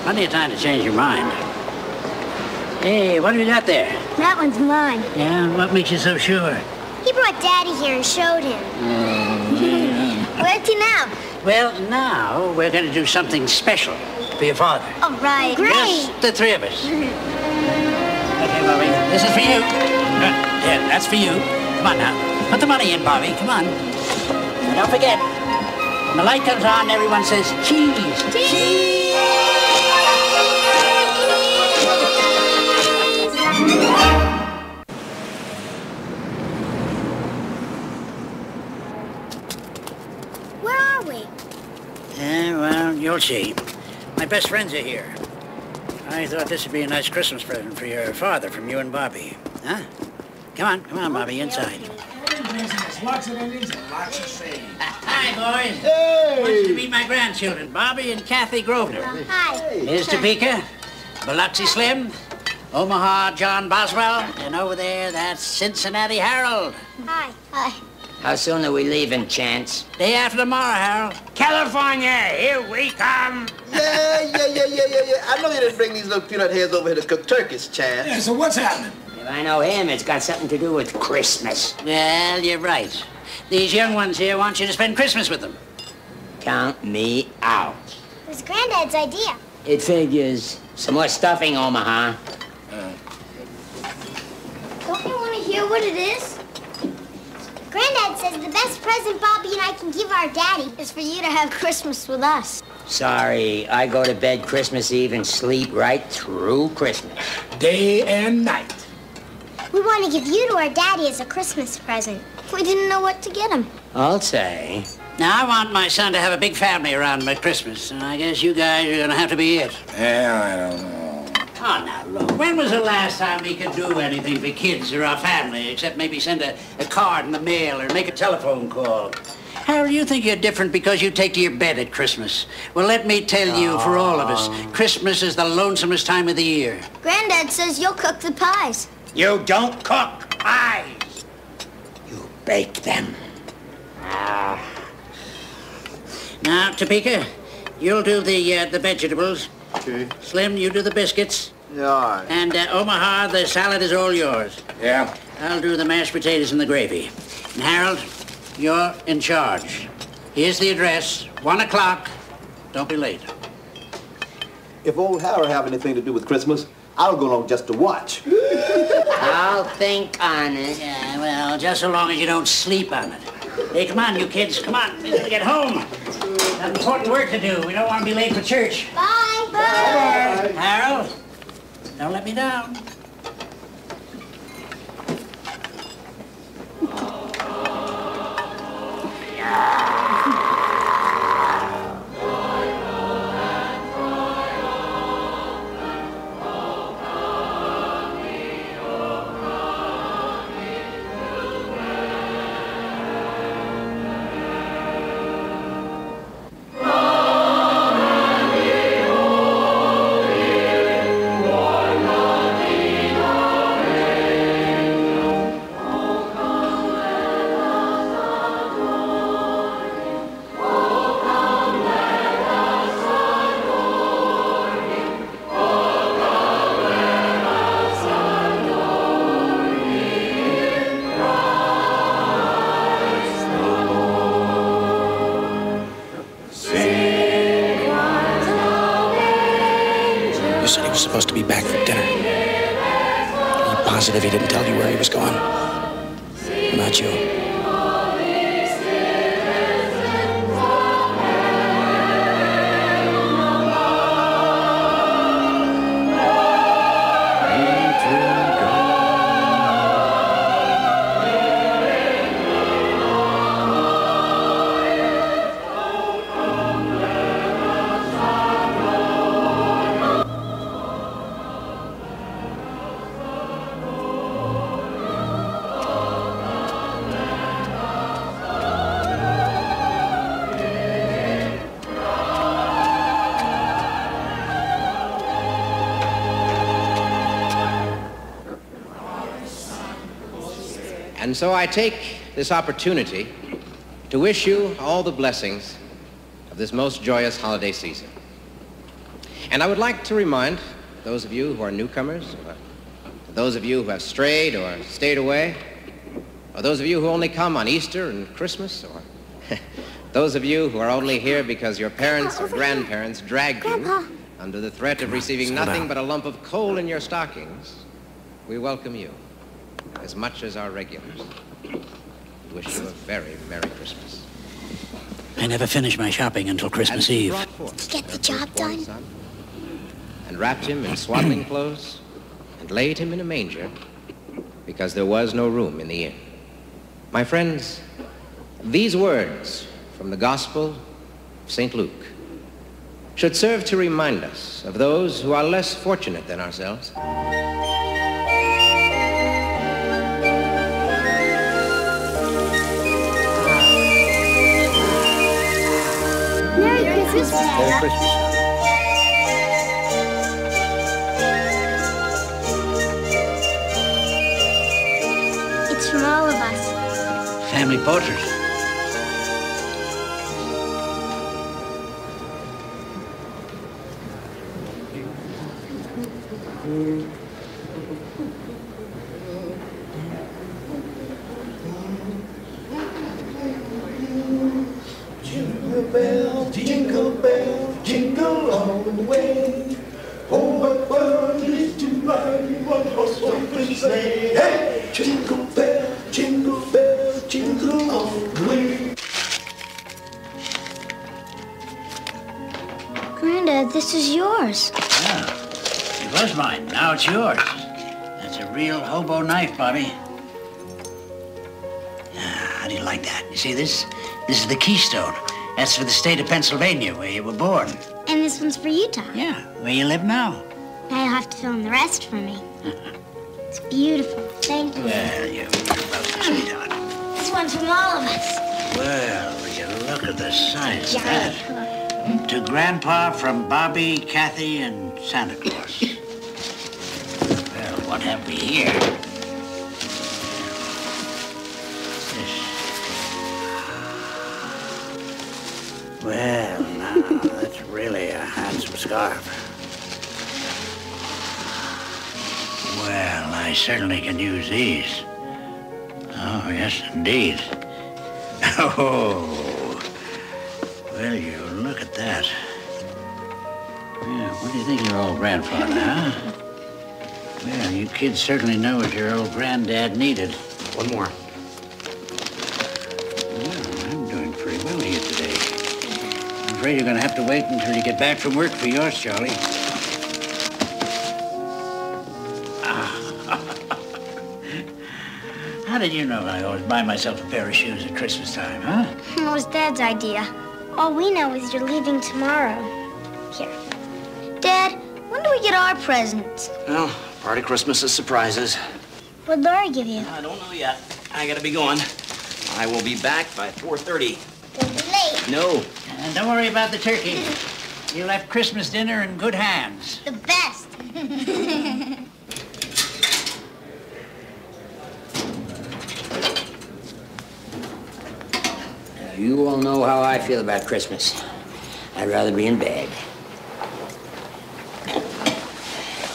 Plenty of time to change your mind. Hey, what have you got there? That one's mine. Yeah, what makes you so sure? He brought Daddy here and showed him. Oh, yeah. Where's he now? Well, now we're going to do something special for your father. All right. Great. Just the three of us. Okay, Bobby, this is for you. Good. Yeah, that's for you. Come on now. Put the money in, Bobby. Come on. And don't forget, when the light comes on, everyone says cheese. Cheese. Where are we? Yeah, well, you'll see. My best friends are here. I thought this would be a nice Christmas present for your father from you and Bobby. Huh? Come on, come on, Bobby, inside. Lots of Indians and lots of sand. Uh, hi, boys. Hey! I want you to meet my grandchildren, Bobby and Kathy Grosvenor. Hi. Here's Topeka, Biloxi Slim, Omaha John Boswell, and over there, that's Cincinnati Harold. Hi. Hi. How soon are we leaving, Chance? Day after tomorrow, Harold. California, here we come. Yeah, yeah, yeah, yeah, yeah, yeah. I know you didn't bring these little peanut heads over here to cook turkeys, Chance. Yeah, so what's happening? If I know him, it's got something to do with Christmas. Well, you're right. These young ones here want you to spend Christmas with them. Count me out. It was Granddad's idea. It figures. Some more stuffing, Omaha. Don't you want to hear what it is? Granddad says the best present Bobby and I can give our daddy is for you to have Christmas with us. Sorry, I go to bed Christmas Eve and sleep right through Christmas. Day and night. We want to give you to our daddy as a Christmas present. We didn't know what to get him. I'll say. Now, I want my son to have a big family around him at Christmas, and I guess you guys are gonna have to be it. Yeah, I don't know. Oh, now, look, when was the last time we could do anything for kids or our family, except maybe send a, a card in the mail or make a telephone call? Harold, you think you're different because you take to your bed at Christmas. Well, let me tell you, for all of us, Christmas is the lonesomest time of the year. Granddad says you'll cook the pies. You don't cook pies. You bake them. Ah. Now, Topeka, you'll do the uh, the vegetables. Okay. Slim, you do the biscuits. Yeah, all right. And uh, Omaha, the salad is all yours. Yeah. I'll do the mashed potatoes and the gravy. And Harold, you're in charge. Here's the address. One o'clock. Don't be late. If old Harold have anything to do with Christmas, I'll go along just to watch. I'll think on it. Yeah, well, just so long as you don't sleep on it. Hey, come on, you kids. Come on. We gotta get home. Got important work to do. We don't want to be late for church. Bye. Bye. Harold, don't let me down. You And so I take this opportunity to wish you all the blessings of this most joyous holiday season. And I would like to remind those of you who are newcomers, or those of you who have strayed or stayed away, or those of you who only come on Easter and Christmas, or those of you who are only here because your parents or grandparents dragged you under the threat of receiving nothing but a lump of coal in your stockings, we welcome you as much as our regulars. Wish you a very Merry Christmas. I never finish my shopping until Christmas And Eve. brought forth Did get the job done? son, And wrapped him in swaddling clothes and laid him in a manger because there was no room in the inn. My friends, these words from the Gospel of St. Luke should serve to remind us of those who are less fortunate than ourselves. Christmas. Merry Christmas. It's from all of us. Family portrait. Jingle hobo knife, Bobby. Ah, How do you like that? You see this? This is the keystone. That's for the state of Pennsylvania, where you were born. And this one's for Utah. Yeah, where you live now. Now you'll have to fill in the rest for me. it's beautiful. Thank you. Well, you're welcome, sweetheart. This one's from all of us. Well, will you look at the size of that. To Grandpa from Bobby, Kathy, and Santa Claus. well, what have we here? Well, I certainly can use these. Oh, yes, indeed. Oh, well, you look at that. Yeah, what do you think your old grandfather, huh? Well, you kids certainly know what your old granddad needed. One more. Afraid you're going to have to wait until you get back from work for yours, Charlie. How did you know I always buy myself a pair of shoes at Christmas time, huh? Hmm, it was Dad's idea. All we know is you're leaving tomorrow. Here. Dad, when do we get our presents? Well, part of Christmas is surprises. What'd Laura give you? I don't know yet. I gotta be going. I will be back by 4.30. Don't be late. No. And don't worry about the turkey. You left Christmas dinner in good hands. The best. You all know how I feel about Christmas. I'd rather be in bed.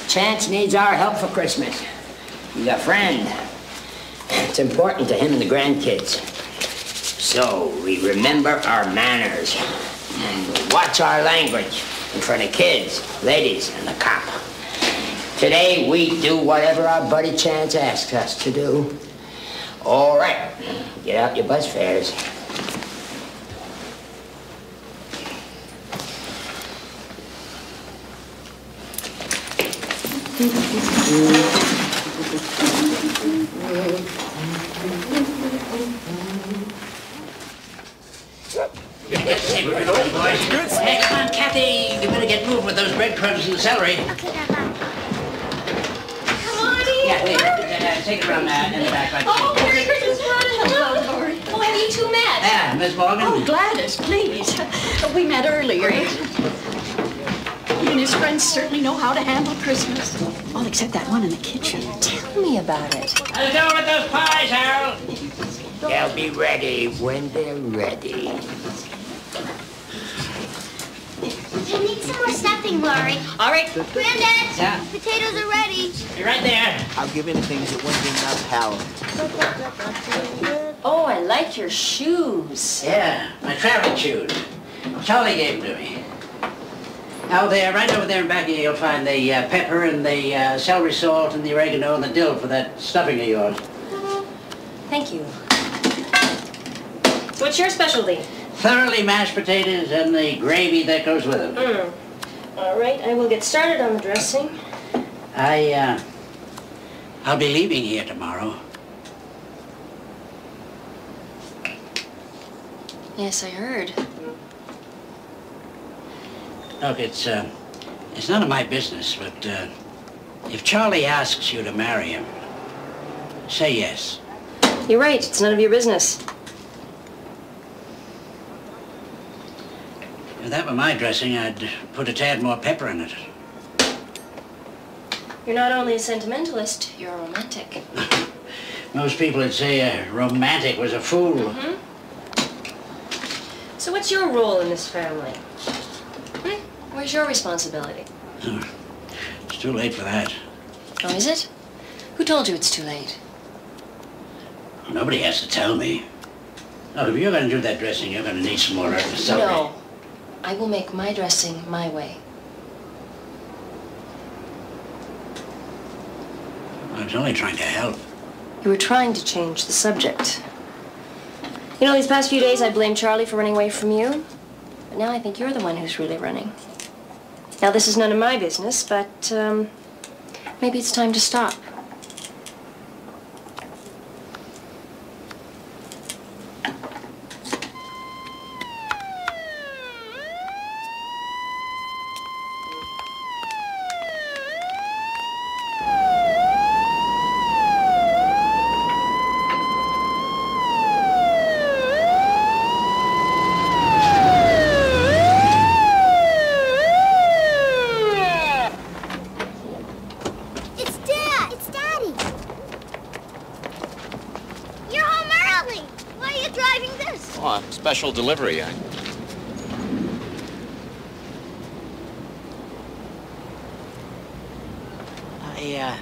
Chance needs our help for Christmas. He's a friend. It's important to him and the grandkids. So we remember our manners and watch our language in front of kids, ladies, and the cop. Today we do whatever our buddy Chance asks us to do. All right, get out your bus fares. Hey, boys. Hey, come on, Kathy. You better get moving with those breadcrumbs and the celery. Okay, Grandpa. Come on in. Yeah, wait. Uh, take it around uh, in the back. Like Oh, Merry Christmas, Ron. Hello, Lori. Oh, have you two met? Yeah, Miss Morgan. Oh, Gladys, please. We met earlier. He and his friends certainly know how to handle Christmas. All except that one in the kitchen. Tell me about it. How's it going with those pies, Harold? They'll be ready when they're ready. I need some more stuffing, Laurie. All right. Granddad, Yeah? potatoes are ready. You're right there. I'll give anything that wouldn't be enough power. Oh, I like your shoes. Yeah, my traveling shoes. Charlie gave them to me. Out there, right over there in back of you, you'll find the uh, pepper and the uh, celery salt and the oregano and the dill for that stuffing of yours. Thank you. What's your specialty? Thoroughly mashed potatoes and the gravy that goes with them. Mm. All right, I will get started on the dressing. I, uh, I'll be leaving here tomorrow. Yes, I heard. Look, it's, uh, it's none of my business, but, uh, if Charlie asks you to marry him, say yes. You're right, it's none of your business. If that were my dressing, I'd put a tad more pepper in it. You're not only a sentimentalist, you're a romantic. Most people would say a romantic was a fool. Hmm? So what's your role in this family? Hmm? Where's your responsibility? It's too late for that. Oh, is it? Who told you it's too late? Nobody has to tell me. Look, if you're going to do that dressing, you're going to need some more celery. No. I will make my dressing my way. I was only trying to help. You were trying to change the subject. You know, these past few days I blamed Charlie for running away from you. But now I think you're the one who's really running. Now, this is none of my business, but um, maybe it's time to stop. It's Dad! It's Daddy! You're home early! Why are you driving this? Oh, special delivery. I... I, uh,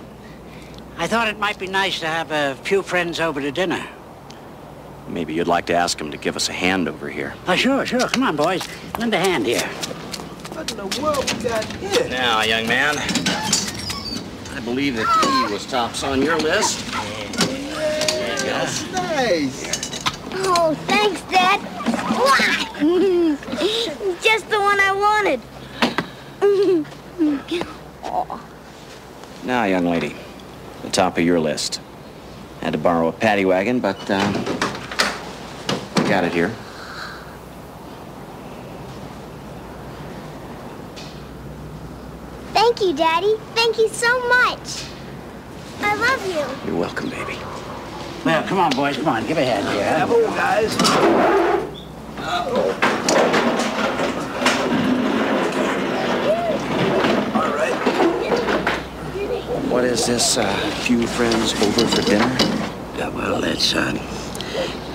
I thought it might be nice to have a few friends over to dinner. Maybe you'd like to ask him to give us a hand over here. Oh, sure, sure. Come on, boys. Lend a hand here. What in the world we got here? Now, young man, I believe that he was tops on your list. That's nice. Oh, thanks, Dad. Just the one I wanted. oh. Now, young lady, the top of your list. Had to borrow a paddy wagon, but uh, I got it here. Thank you, Daddy. Thank you so much. I love you. You're welcome, baby. Well, come on, boys. Come on. Give a hand here. Have old guys. All right. What is this, uh, few friends over for dinner? Yeah, well, it's, uh,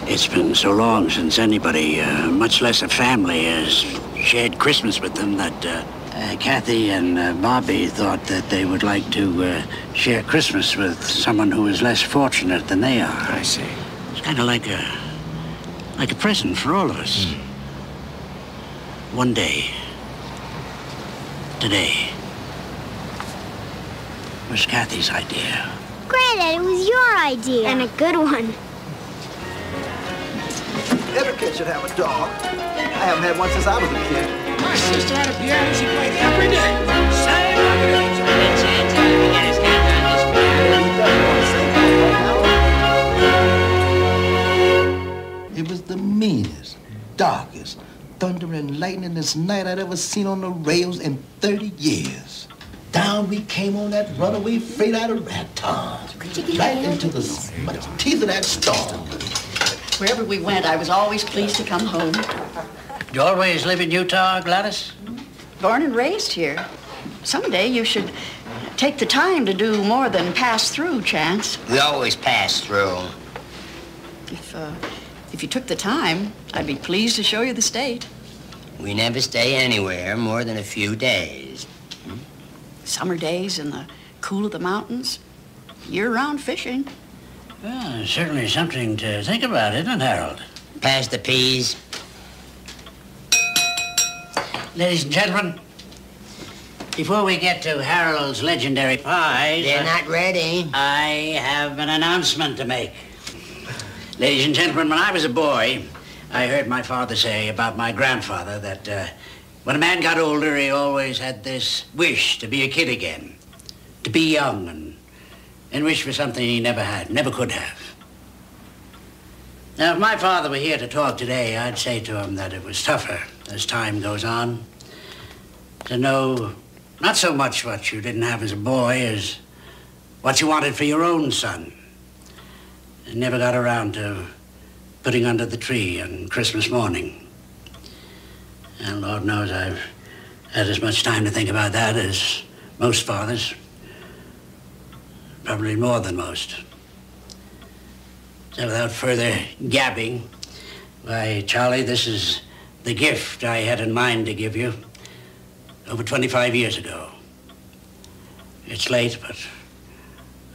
it's been so long since anybody, uh, much less a family, has shared Christmas with them that uh, uh, Kathy and uh, Bobby thought that they would like to uh, share Christmas with someone who is less fortunate than they are. I see. It's kind of like a, like a present for all of us. Hmm. One day, today, was Kathy's idea. Granddad, it was your idea. And a good one. Every kid should have a dog. I haven't had one since I was a kid. My sister had a piano. She played every day. Same It was the meanest, darkest, thunder and lightningest night I'd ever seen on the rails in 30 years. Down we came on that runaway freight out of Raton, right into the smut teeth of that storm. Wherever we went, I was always pleased to come home. You always live in Utah, Gladys? Born and raised here. Someday you should take the time to do more than pass through, Chance. We always pass through. If, uh, if you took the time, I'd be pleased to show you the state. We never stay anywhere more than a few days. Hmm? Summer days in the cool of the mountains, year-round fishing. Well, certainly something to think about, isn't it, Harold? Pass the peas. Ladies and gentlemen, before we get to Harold's legendary pies... They're uh, not ready. I have an announcement to make. Ladies and gentlemen, when I was a boy, I heard my father say about my grandfather that uh, when a man got older, he always had this wish to be a kid again, to be young and, and wish for something he never had, never could have. Now, if my father were here to talk today, I'd say to him that it was tougher as time goes on to know not so much what you didn't have as a boy as what you wanted for your own son. Never got around to putting under the tree on Christmas morning. And Lord knows I've had as much time to think about that as most fathers. Probably more than most. So without further gabbing, why, Charlie, this is the gift I had in mind to give you over 25 years ago. It's late, but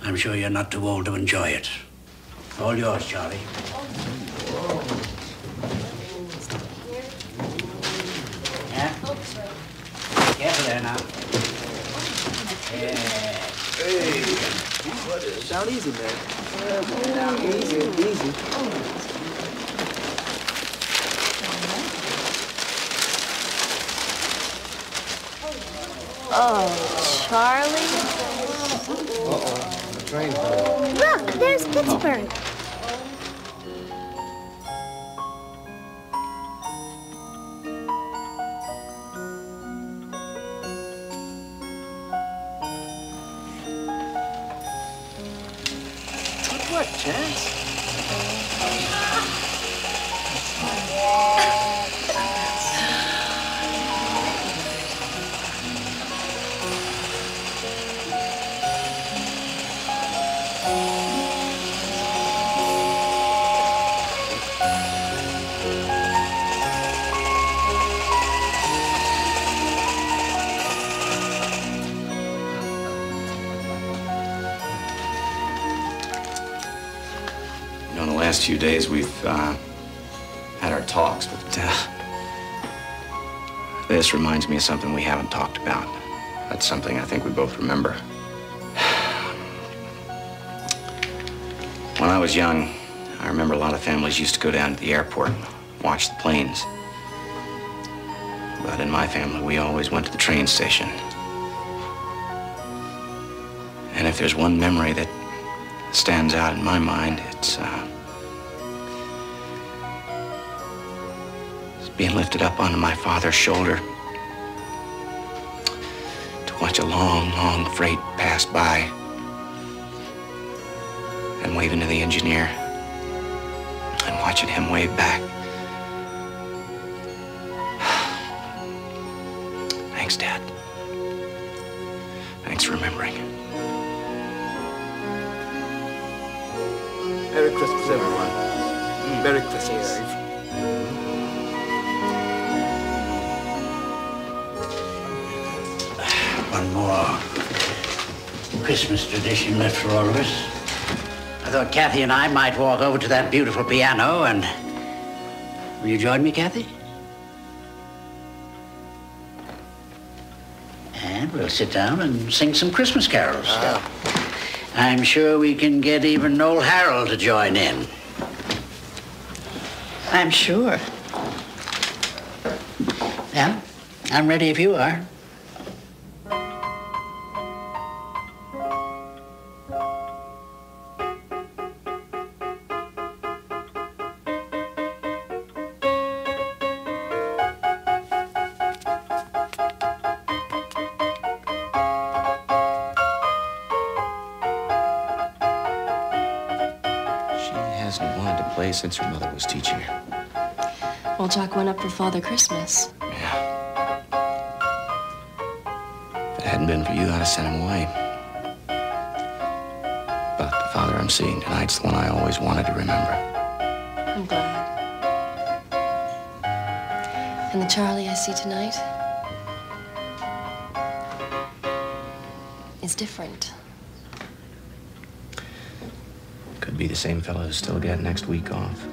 I'm sure you're not too old to enjoy it. All yours, Charlie. Yeah? Careful there now. Yeah. Hey, what is? Down easy, man. Down easy, easy. Oh, Charlie. Uh-oh. The train. Look, there's Pittsburgh. What, days, we've uh, had our talks, but uh, this reminds me of something we haven't talked about. That's something I think we both remember. When I was young, I remember a lot of families used to go down to the airport watch the planes. But in my family, we always went to the train station. And if there's one memory that stands out in my mind, it's, uh, being lifted up onto my father's shoulder to watch a long, long freight pass by and waving to the engineer and watching him wave back. Thanks, Dad. Thanks for remembering. Merry Christmas, everyone. Merry Christmas. One more Christmas tradition left for all of us. I thought Kathy and I might walk over to that beautiful piano and... Will you join me, Kathy? And we'll sit down and sing some Christmas carols. Ah. I'm sure we can get even old Harold to join in. I'm sure. Yeah, I'm ready if you are. Since her mother was teaching her. Well, Jock went up for Father Christmas. Yeah. If it hadn't been for you, I'd have sent him away. But the father I'm seeing tonight's the one I always wanted to remember. I'm glad. And the Charlie I see tonight is different. Could be the same fellow who's still got next week off.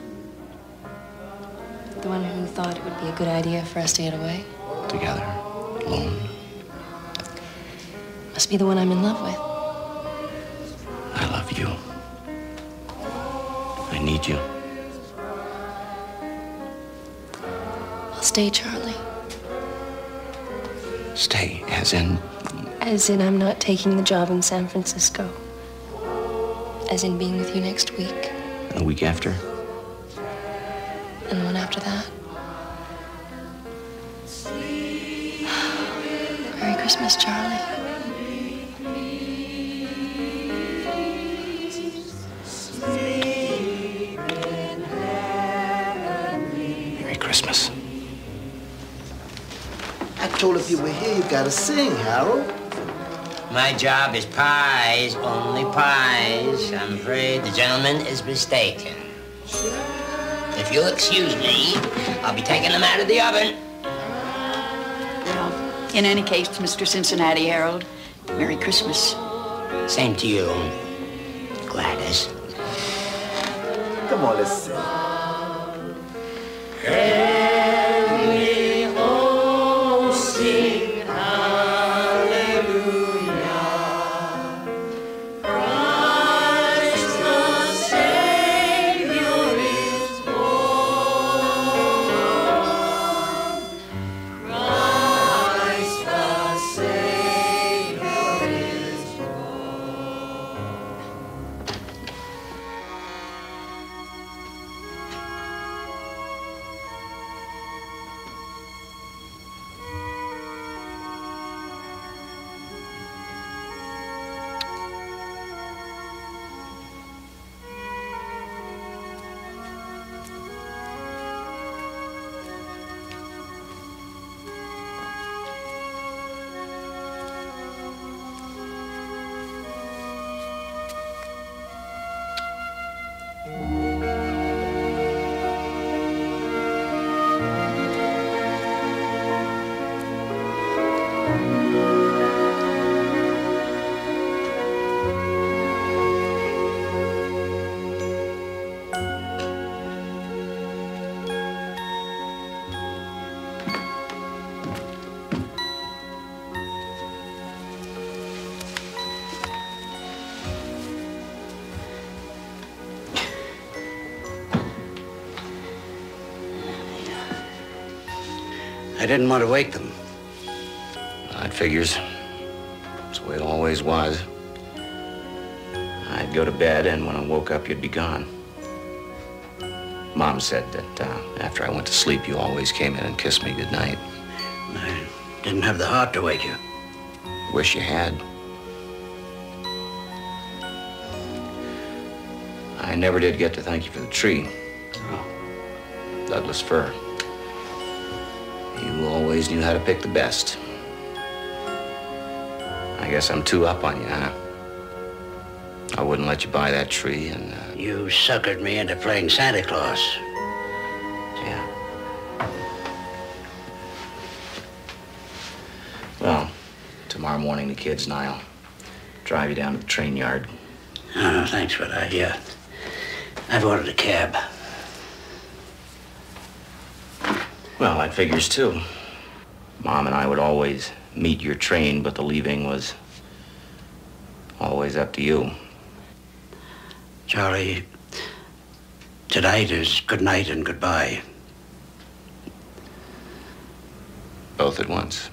The one who thought it would be a good idea for us to get away Together, alone. must be the one I'm in love with. I love you. I need you. I'll stay, Charlie. Stay, as in, As in, I'm not taking the job in San Francisco. As in being with you next week and the week after. My job is pies, only pies. I'm afraid the gentleman is mistaken. If you'll excuse me, I'll be taking them out of the oven. Well, in any case, Mr. Cincinnati Harold, Merry Christmas. Same to you, Gladys. Come on, let's sing. And didn't want to wake them. That figures. That's the way it always was. I'd go to bed, and when I woke up, you'd be gone. Mom said that uh, after I went to sleep, you always came in and kissed me goodnight. I didn't have the heart to wake you. Wish you had. I never did get to thank you for the tree. Douglas fir. Always knew how to pick the best. I guess I'm too up on you, huh? I wouldn't let you buy that tree, and uh, You suckered me into playing Santa Claus. Yeah. Well, tomorrow morning the kids and I'll drive you down to the train yard. Oh, thanks, but I, yeah, I've ordered a cab. Well, that figures too. Mom and I would always meet your train, but the leaving was always up to you. Charlie, tonight is good night and goodbye. Both at once.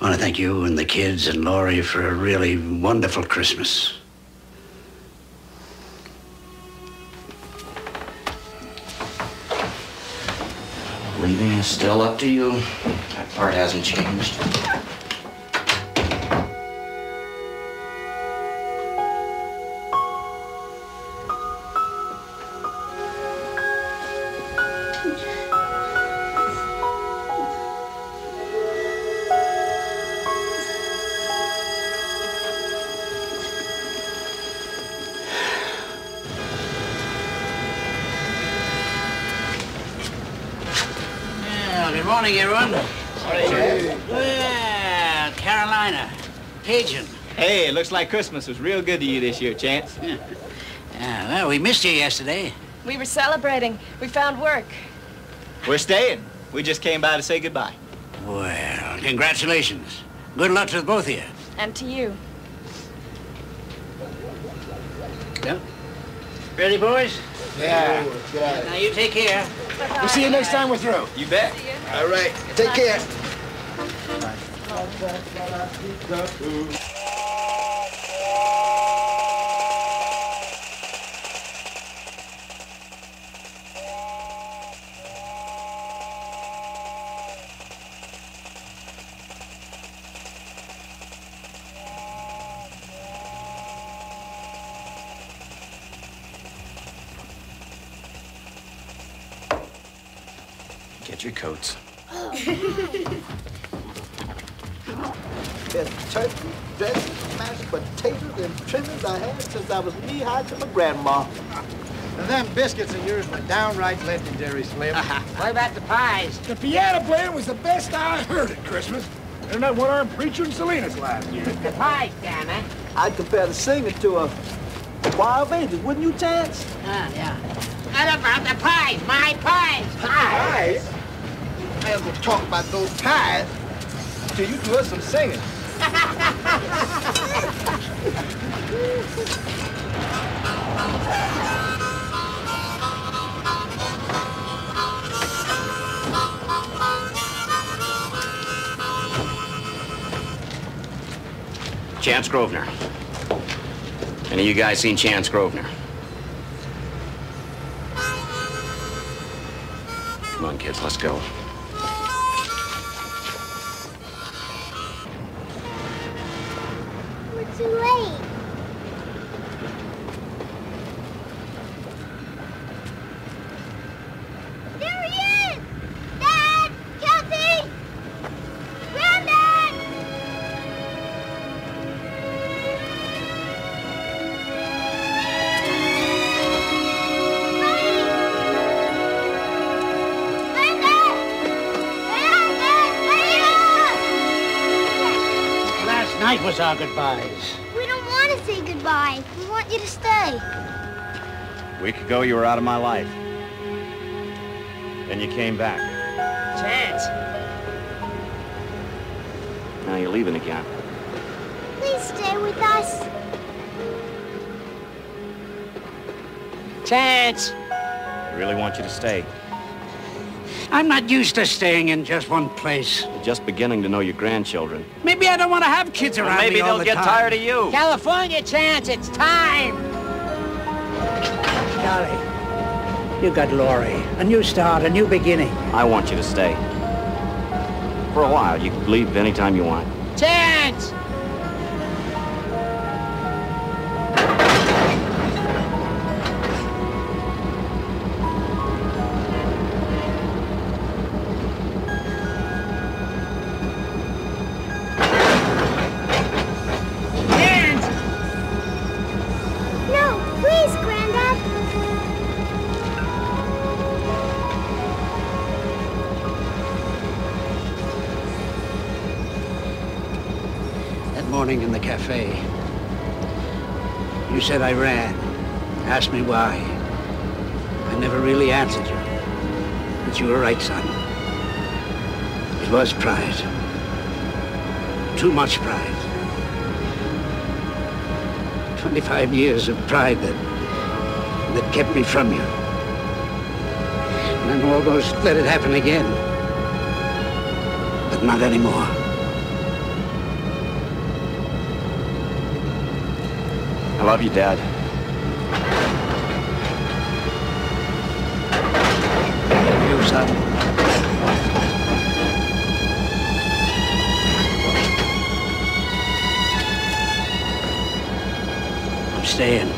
I want to thank you and the kids and Laurie for a really wonderful Christmas. Still up to you. That part hasn't changed. Looks like Christmas was real good to you this year, Chance. Yeah, well, we missed you yesterday. We were celebrating. We found work. We're staying. We just came by to say goodbye. Well, congratulations. Good luck to both of you. And to you. Yeah. Ready, boys? Yeah. Now, you take care. We'll see you next time we're through. You bet. All right. Take care. Get your coats. Best turkey, dressing, mashed potatoes, and trimmings I had since I was knee-high to my grandma. Now, them biscuits of yours were downright legendary, Slim. what about the pies? The piano playing was the best I heard at Christmas. Isn't that what our preacher in Salinas last year? The pies, damn it. I'd compare the singing to a wild of angels, wouldn't you, Chance? Ah, yeah. What about the pies? My pies! Pies? I am going to talk about those pies till you do us some singing. Chance Grosvenor. Any of you guys seen Chance Grosvenor? Come on, kids, let's go. We're too late. Last night was our goodbyes. We don't want to say goodbye. We want you to stay. A week ago, you were out of my life. Then you came back. Chance. Now you're leaving again. Please stay with us. Chance. I really want you to stay. I'm not used to staying in just one place. You're just beginning to know your grandchildren. Maybe I don't want to have kids Well, around maybe me all they'll the get time. tired of you. California, Chance, it's time. Charlie, you got Laurie. A new start, a new beginning. I want you to stay. For a while. You can leave anytime you want. Chance. Chance. Said I ran. Asked me why. I never really answered you. But you were right, son. It was pride. Too much pride. 25 years of pride that, that kept me from you. And I almost let it happen again. But not anymore. Love you, Dad. You, son. I'm staying.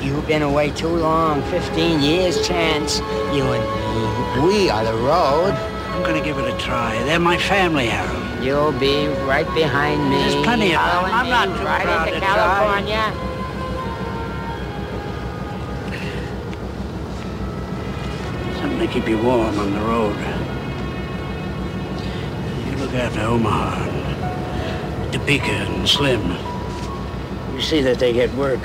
You've been away too long. 15 years, Chance. You and me. We are the road. I'm gonna give it a try. They're my family, Harold. You'll be right behind me. There's plenty of following I'm not too right proud into to try. California. Something to keep you warm on the road. You look after Omaha, and Topeka, and Slim. You see that they get work.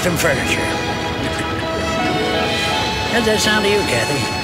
Custom furniture. How's that sound to you, Kathy?